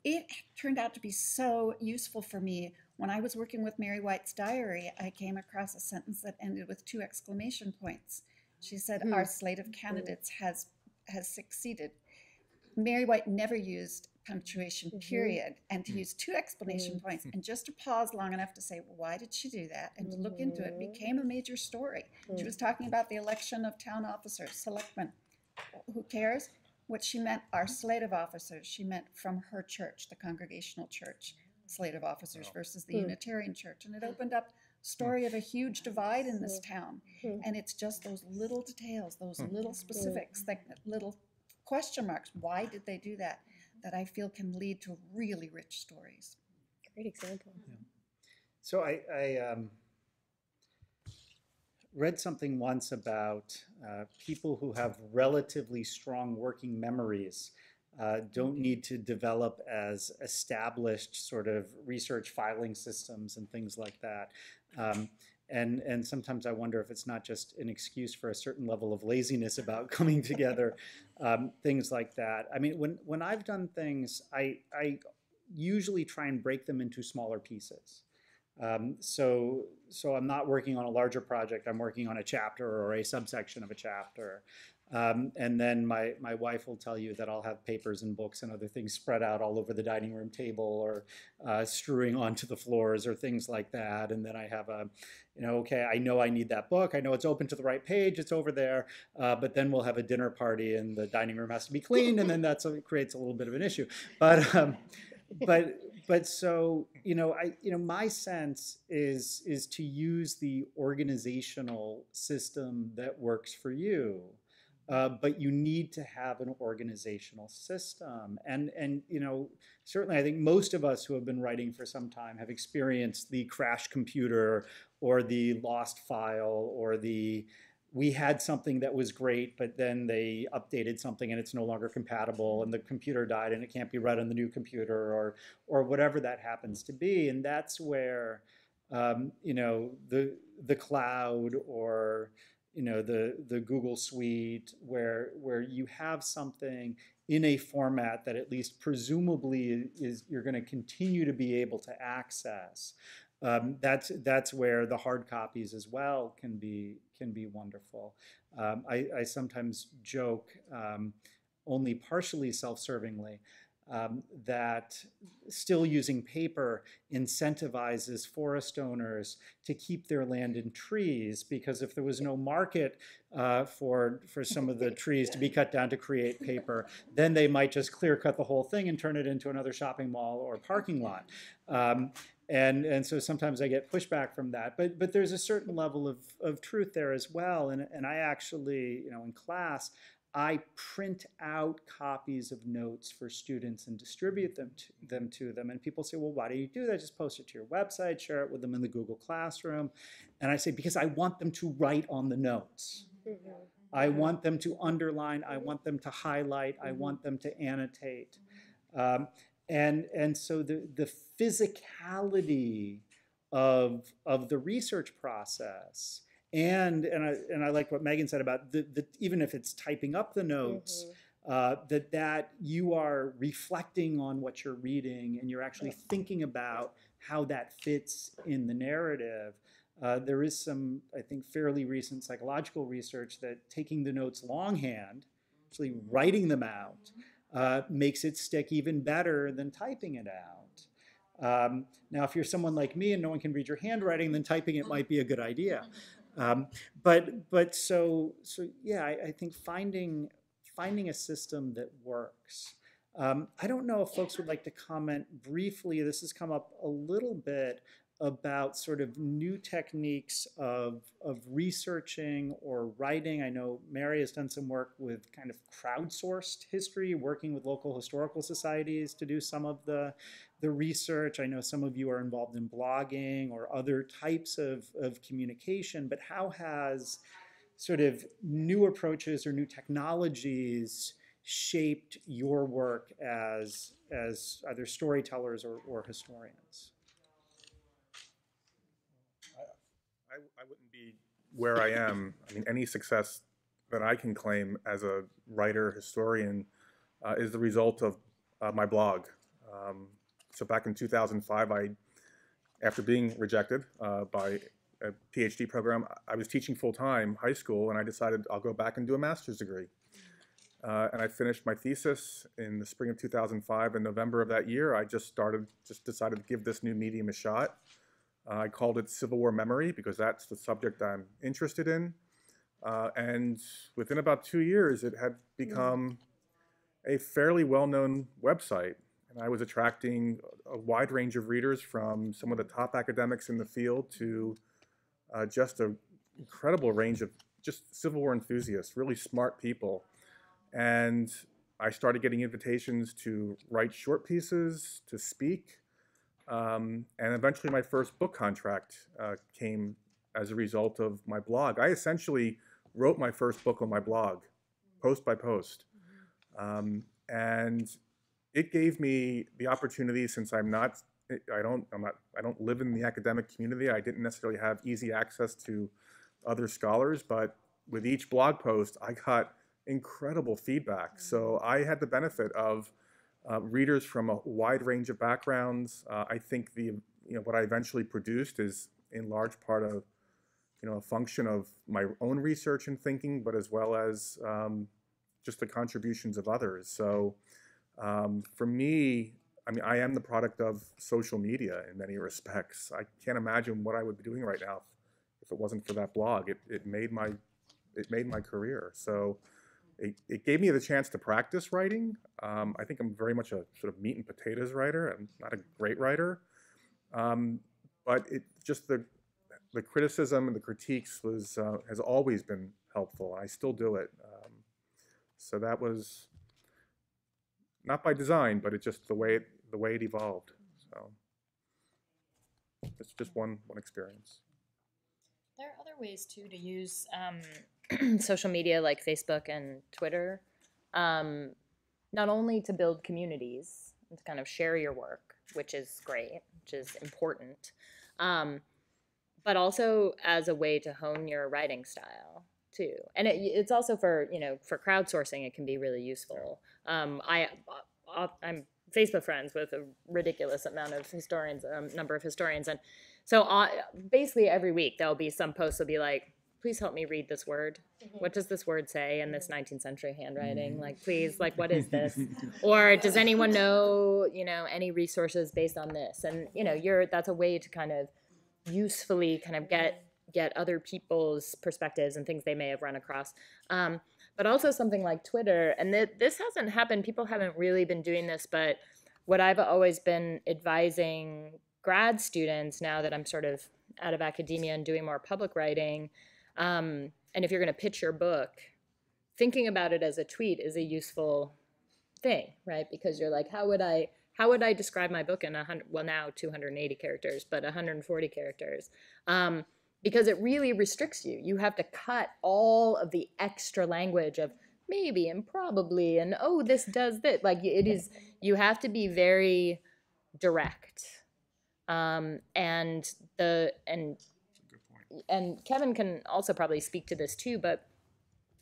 And it it turned out to be so useful for me. When I was working with Mary White's diary, I came across a sentence that ended with two exclamation points. She said, hmm. "Our slate of candidates has has succeeded." Mary White never used punctuation mm-hmm. period and hmm. to use two exclamation mm. points. And just to pause long enough to say why did she do that? and to look into it mm-hmm. became a major story. She mm. was talking about the election of town officers selectmen. Who cares what she meant our slate of officers she meant from her church the congregational church slate of officers versus the hmm. unitarian church. And it opened up story of a huge divide in this town. Hmm. And it's just those little details those hmm. little specifics that little question marks. Why did they do that? That i feel can lead to really rich stories. Great example. So I, I um, read something once about uh, people who have relatively strong working memories uh, don't need to develop as established sort of research filing systems and things like that. Um, and, and sometimes I wonder if it's not just an excuse for a certain level of laziness about (laughs) coming together, um, things like that. I mean, when, when I've done things, I, I usually try and break them into smaller pieces. Um, so, so I'm not working on a larger project. I'm working on a chapter or a subsection of a chapter. Um, and then my, my wife will tell you that I'll have papers and books and other things spread out all over the dining room table or uh, strewing onto the floors or things like that. And then I have a, you know, okay, I know I need that book. I know it's open to the right page. It's over there. Uh, but then we'll have a dinner party and the dining room has to be cleaned. And then that creates a little bit of an issue. But, um, but but so you know i you know my sense is is to use the organizational system that works for you uh, but you need to have an organizational system. And and you know certainly i think most of us who have been writing for some time have experienced the crash computer or the lost file or the we had something that was great, but then they updated something and it's no longer compatible, and the computer died and it can't be read on the new computer, or or whatever that happens to be. And that's where um, you know the the cloud or you know the the Google Suite, where where you have something in a format that at least presumably is you're going to continue to be able to access. Um, that's that's where the hard copies as well can be can be wonderful. Um, I, I sometimes joke, um, only partially self-servingly, um, that still using paper incentivizes forest owners to keep their land in trees because if there was no market uh, for for some of the (laughs) trees to be cut down to create paper, then they might just clear cut the whole thing and turn it into another shopping mall or parking lot. Um, and and so sometimes I get pushback from that. But but there's a certain level of, of truth there as well. And and I actually, you know, in class, I print out copies of notes for students and distribute them to them to them. And people say, well, why do you do that? Just post it to your website, share it with them in the Google Classroom. And I say, because I want them to write on the notes. I mm-hmm. want them to underline. I mm-hmm. want them to highlight. I mm-hmm. want them to annotate. Um, and and so the the physicality of of the research process and and I and I like what Megan said about the, the even if it's typing up the notes uh, that that you are reflecting on what you're reading and you're actually thinking about how that fits in the narrative Uh, there is some, I think, fairly recent psychological research that taking the notes longhand, actually writing them out, uh, makes it stick even better than typing it out. Um, now, if you're someone like me and no one can read your handwriting, then typing it might be a good idea. (laughs) Um, but but so so yeah, I, I, think finding finding a system that works. Um, I don't know if folks would like to comment briefly. This has come up a little bit about sort of new techniques of, of researching or writing. I know Mary has done some work with kind of crowdsourced history, working with local historical societies to do some of the, the research. I know some of you are involved in blogging or other types of, of communication, but how has sort of new approaches or new technologies shaped your work as, as either storytellers or, or historians? I, I wouldn't be where I am. I mean, any success that I can claim as a writer, historian, uh, is the result of uh, my blog. Um, so back in 2005, I, after being rejected uh, by a PhD program, I was teaching full-time high school, and I decided I'll go back and do a master's degree. Uh, and I finished my thesis in the spring of 2005. In November of that year, I just started, just decided to give this new medium a shot. Uh, I called it Civil War Memory because that's the subject I'm interested in. Uh, and within about two years, it had become a fairly well-known website. And I was attracting a wide range of readers from some of the top academics in the field to uh, just an incredible range of just Civil War enthusiasts, really smart people. And I started getting invitations to write short pieces, to speak, um, and eventually, my first book contract uh, came as a result of my blog. I essentially wrote my first book on my blog, post by post. Um, and it gave me the opportunity, since I'm not, I don't, I'm not, I don't live in the academic community. I didn't necessarily have easy access to other scholars, but with each blog post, I got incredible feedback. So I had the benefit of uh, readers from a wide range of backgrounds. Uh, I think the you know what I eventually produced is in large part a you know a function of my own research and thinking, but as well as um, just the contributions of others. So um, for me, I mean, I am the product of social media in many respects. I can't imagine what I would be doing right now if it wasn't for that blog. It, it made my it made my career. So it, it gave me the chance to practice writing. Um, I think I'm very much a sort of meat and potatoes writer. I'm not a great writer, um, but it just the the criticism and the critiques was uh, has always been helpful. I still do it. Um, so that was not by design, but it's just the way it, the way it evolved. So it's just one one experience. There are other ways too to use um, (clears throat) social media like Facebook and Twitter, um, not only to build communities and to kind of share your work, which is great, which is important, um, but also as a way to hone your writing style too. And it, it's also for you know for crowdsourcing, it can be really useful. Um, I uh, I'm Facebook friends with a ridiculous amount of historians, um, number of historians, and so uh, basically every week there'll be some posts will be like please help me read this word. Mm-hmm. What does this word say in this 19th century handwriting? Like, please, like, what is this? (laughs) or does anyone know, you know, any resources based on this? And, you know, you're, that's a way to kind of usefully kind of get, get other people's perspectives and things they may have run across. Um, but also something like Twitter, and th- this hasn't happened, people haven't really been doing this, but what I've always been advising grad students now that I'm sort of out of academia and doing more public writing um, and if you're going to pitch your book, thinking about it as a tweet is a useful thing, right? Because you're like, how would I how would I describe my book in a hundred well now 280 characters, but 140 characters? Um, because it really restricts you. You have to cut all of the extra language of maybe and probably and oh this does this. Like it is you have to be very direct. Um, and the and and Kevin can also probably speak to this too, but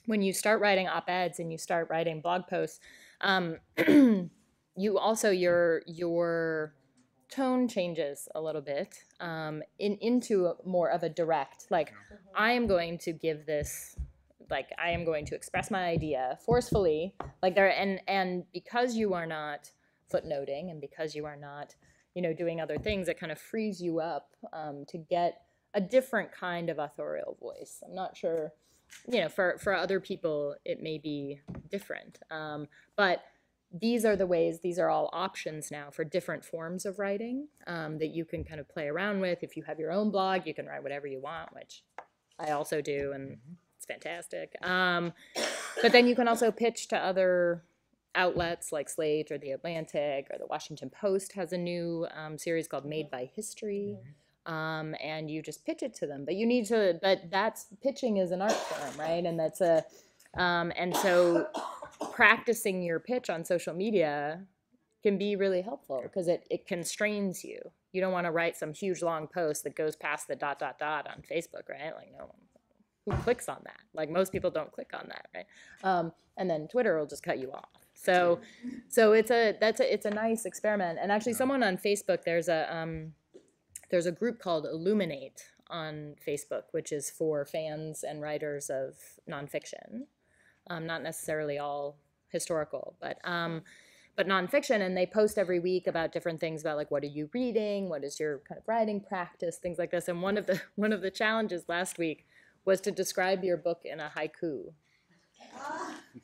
when you start writing op-eds and you start writing blog posts, um, (clears throat) you also your your tone changes a little bit um, in into a- more of a direct like i am going to give this like i am going to express my idea forcefully like there and and because you are not footnoting and because you are not you know doing other things it kind of frees you up um, to get a different kind of authorial voice. I'm not sure you know for for other people it may be different. Um, but these are the ways these are all options now for different forms of writing um, that you can kind of play around with. If you have your own blog you can write whatever you want which i also do and it's fantastic. Um, but then you can also pitch to other outlets like slate or the atlantic or the washington post has a new um, series called made by history um, and you just pitch it to them but you need to but that's pitching is an art form right and that's a um, and so practicing your pitch on social media can be really helpful because it, it constrains you. You don't want to write some huge long post that goes past the dot dot dot on Facebook, right? Like no one who clicks on that. Like most people don't click on that, right? Um, and then Twitter will just cut you off. So, so it's a that's a it's a nice experiment. And actually, someone on Facebook there's a um, there's a group called Illuminate on Facebook, which is for fans and writers of nonfiction, um, not necessarily all historical, but um, but nonfiction. And they post every week about different things about like what are you reading, what is your kind of writing practice, things like this. And one of the (laughs) one of the challenges last week was to describe your book in a haiku,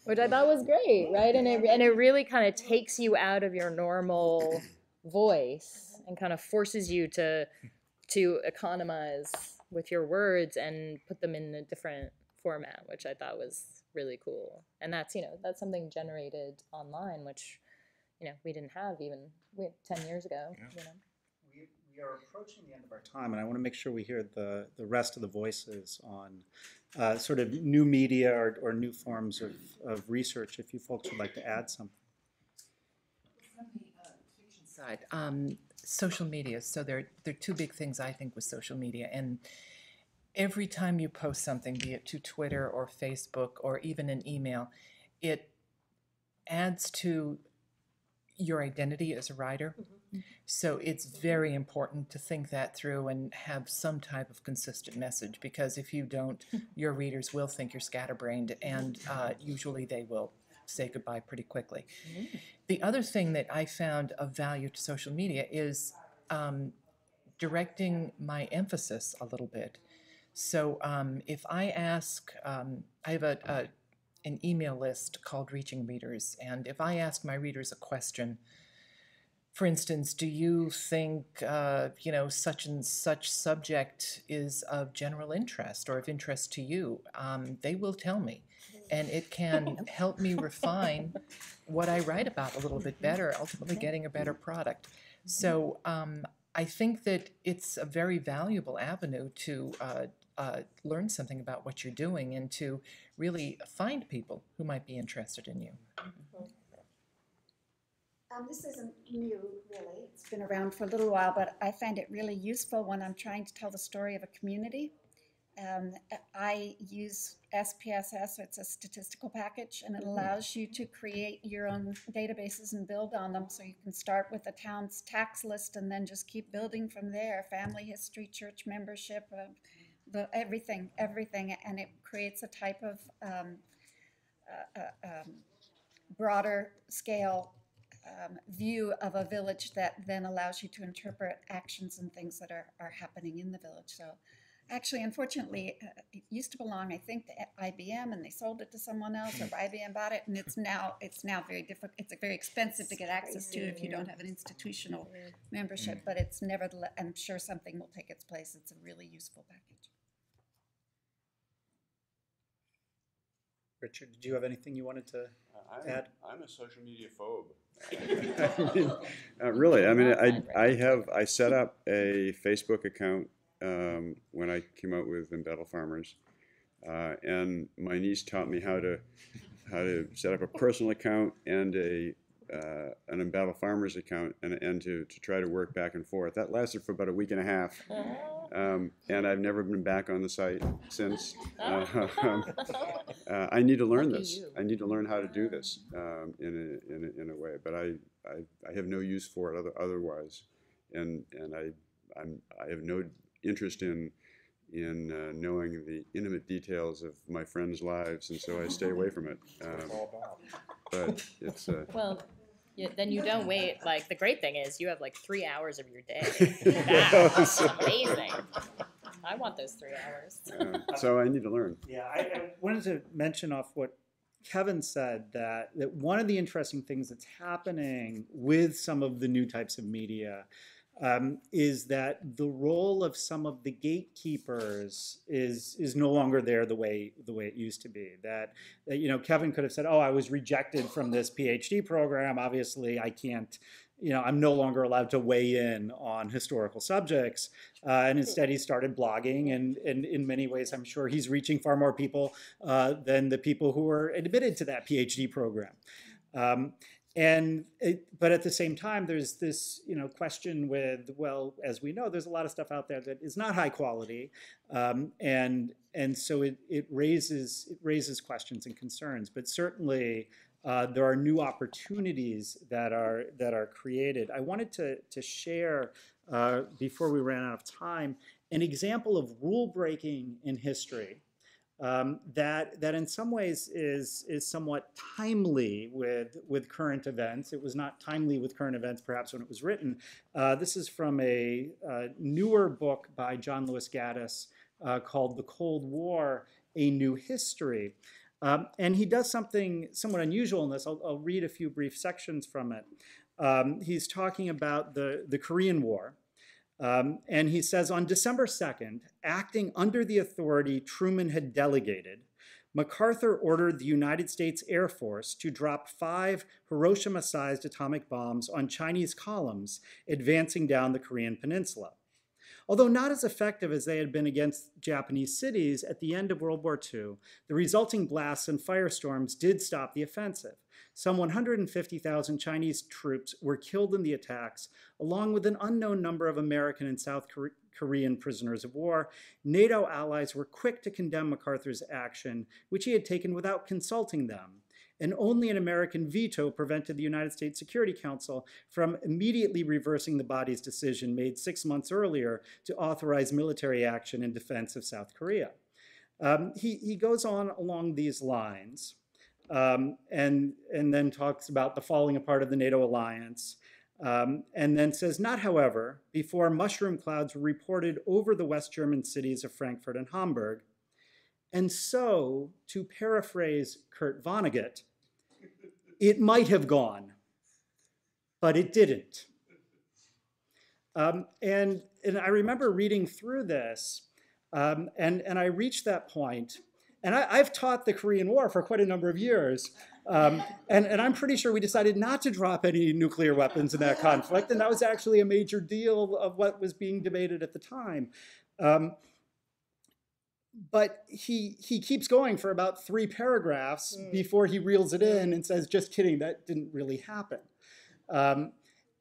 which I thought was great, right? And it and it really kind of takes you out of your normal voice and kind of forces you to to economize with your words and put them in a different format, which I thought was really cool. And that's you know that's something generated online, which you know we didn't have even we, ten years ago. You know. We, we are approaching the end of our time, and I want to make sure we hear the, the rest of the voices on uh, sort of new media or, or new forms of, of research. If you folks would like to add something. From the uh, fiction side. Um, social media. So there, there are two big things I think with social media. And every time you post something, be it to Twitter or Facebook or even an email, it adds to your identity as a writer. So it's very important to think that through and have some type of consistent message because if you don't, (laughs) your readers will think you're scatterbrained and uh, usually they will say goodbye pretty quickly. The other thing that I found of value to social media is um, directing my emphasis a little bit. So um, if I ask, um, I have a, a an email list called Reaching Readers, and if I ask my readers a question, for instance, do you think uh, you know such and such subject is of general interest or of interest to you? Um, they will tell me, and it can (laughs) help me refine what I write about a little bit better, ultimately getting a better product. So um, I think that it's a very valuable avenue to uh, uh, learn something about what you're doing and to really find people who might be interested in you. Um, this isn't new, really. It's been around for a little while, but I find it really useful when I'm trying to tell the story of a community. Um, I use SPSS, it's a statistical package, and it allows you to create your own databases and build on them. So you can start with the town's tax list and then just keep building from there family history, church membership, uh, the, everything, everything. And it creates a type of um, uh, uh, um, broader scale um, view of a village that then allows you to interpret actions and things that are, are happening in the village. So, actually, unfortunately, uh, it used to belong, I think, to IBM, and they sold it to someone else, or (laughs) IBM bought it, and it's now it's now very difficult. It's very expensive to get access to if you don't have an institutional membership. But it's nevertheless, I'm sure something will take its place. It's a really useful package. Richard, did you have anything you wanted to I'm, add? I'm a social media phobe. I mean, uh, really, I mean, I, I have, I set up a Facebook account um, when I came out with Embattled Farmers. Uh, and my niece taught me how to, how to set up a personal account and a, uh, an Embattled Farmers account and, and to, to try to work back and forth. That lasted for about a week and a half. Um, and I've never been back on the site since. Uh, (laughs) uh, I need to learn Lucky this. you. I need to learn how to do this um, in, a, in, a, in a way, but I, I, I have no use for it other, otherwise. and and I I'm I have no interest in in uh, knowing the intimate details of my friends' lives, and so I stay away from it. Um, but it's uh, Well, you, then you don't wait. Like the great thing is you have like three hours of your day. (laughs) That's amazing. I want those three hours. uh, so I need to learn. Yeah, I, I wanted to mention off what Kevin said that that one of the interesting things that's happening with some of the new types of media um, is that the role of some of the gatekeepers is is no longer there the way the way it used to be. That, that you know Kevin could have said, "Oh, I was rejected from this PhD program. Obviously, I can't." You know, I'm no longer allowed to weigh in on historical subjects, uh, and instead he started blogging, and, and in many ways, I'm sure he's reaching far more people uh, than the people who were admitted to that PhD program. Um, and it, but at the same time there's this you know question with well as we know there's a lot of stuff out there that is not high quality. Um, and and so it, it raises it raises questions and concerns. But certainly uh, there are new opportunities that are that are created. I wanted to to share uh, before we ran out of time an example of rule breaking in history um, that that in some ways is is somewhat timely with with current events. It was not timely with current events, perhaps when it was written. Uh, this is from a, a, newer book by John Lewis Gaddis uh, called "The Cold War: A New History." Um, and he does something somewhat unusual in this. I'll, I'll read a few brief sections from it. Um, he's talking about the, the Korean War, um, and he says on December 2nd, acting under the authority Truman had delegated, MacArthur ordered the United States Air Force to drop five Hiroshima sized atomic bombs on Chinese columns advancing down the Korean peninsula. Although not as effective as they had been against Japanese cities at the end of World War II, the resulting blasts and firestorms did stop the offensive. Some 150,000 Chinese troops were killed in the attacks, along with an unknown number of American and South Korean prisoners of war. NATO allies were quick to condemn MacArthur's action, which he had taken without consulting them and only an American veto prevented the United States Security Council from immediately reversing the body's decision made six months earlier to authorize military action in defense of South Korea. Um, he, he goes on along these lines um, and, and then talks about the falling apart of the NATO alliance. Um, and then says, not however, before mushroom clouds were reported over the West German cities of Frankfurt and Hamburg. And so, to paraphrase Kurt Vonnegut, it might have gone, but it didn't. Um, and, and I remember reading through this, um, and, and I reached that point and I, have taught the Korean War for quite a number of years. Um, and, and, I'm pretty sure we decided not to drop any nuclear weapons in that conflict. And that was actually a major deal of what was being debated at the time. Um, but he, he keeps going for about three paragraphs mm. before he reels it in and says, just kidding, that didn't really happen. Um,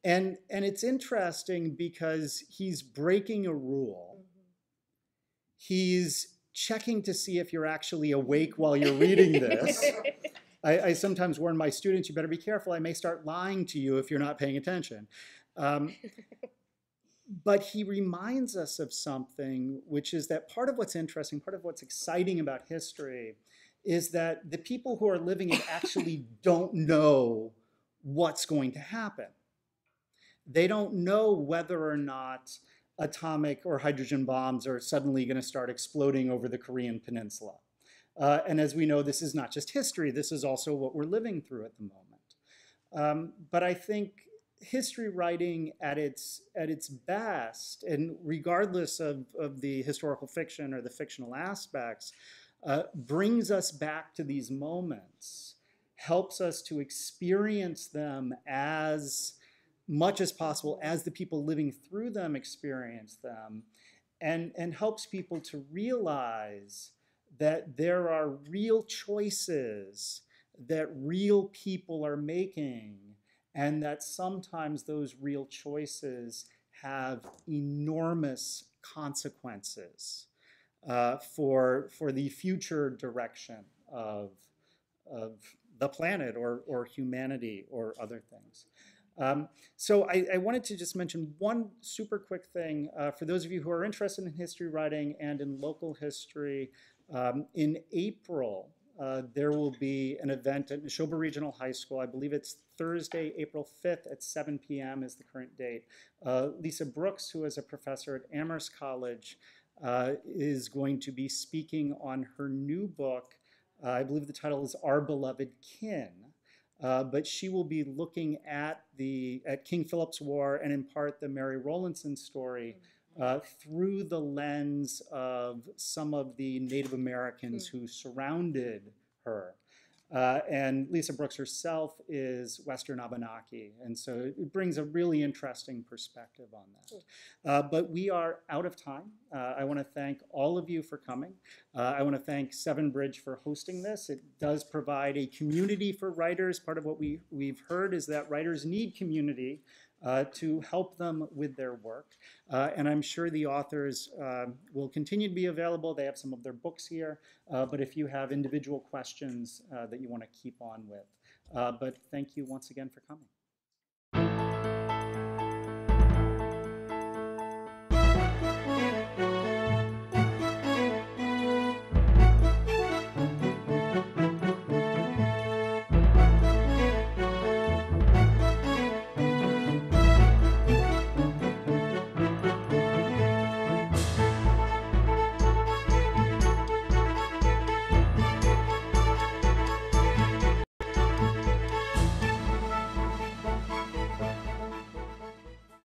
and, and it's interesting because he's breaking a rule. Mm-hmm. He's checking to see if you're actually awake while you're reading this. (laughs) I, I, sometimes warn my students, you better be careful. I may start lying to you if you're not paying attention. Um, but he reminds us of something, which is that part of what's interesting, part of what's exciting about history, is that the people who are living it actually (laughs) don't know what's going to happen. They don't know whether or not atomic or hydrogen bombs are suddenly going to start exploding over the Korean peninsula. Uh, and as we know, this is not just history, this is also what we're living through at the moment. Um, but I think history writing at its, at its best, and regardless of, of the historical fiction or the fictional aspects, uh, brings us back to these moments, helps us to experience them as much as possible as the people living through them experience them and, and helps people to realize that there are real choices that real people are making and that sometimes those real choices have enormous consequences uh, for, for the future direction of, of the planet or, or humanity or other things. Um, so I, I wanted to just mention one super quick thing uh, for those of you who are interested in history writing and in local history. Um, in April, uh, there will be an event at Nashoba Regional High School. I believe it's Thursday, April 5th at 7 p.m. is the current date. Uh, Lisa Brooks, who is a professor at Amherst College, uh, is going to be speaking on her new book. Uh, I believe the title is Our Beloved Kin. Uh, but she will be looking at the at King Philip's War and in part the Mary Rowlandson story uh, through the lens of some of the Native Americans who surrounded her. Uh, and Lisa Brooks herself is Western Abenaki, and so it brings a really interesting perspective on that. Uh, but we are out of time. Uh, I want to thank all of you for coming. Uh, I want to thank Seven Bridge for hosting this. It does provide a community for writers. Part of what we, we've heard is that writers need community uh, to help them with their work. Uh, and I'm sure the authors um, will continue to be available. They have some of their books here. Uh, but if you have individual questions uh, that you want to keep on with. Uh, but thank you once again for coming.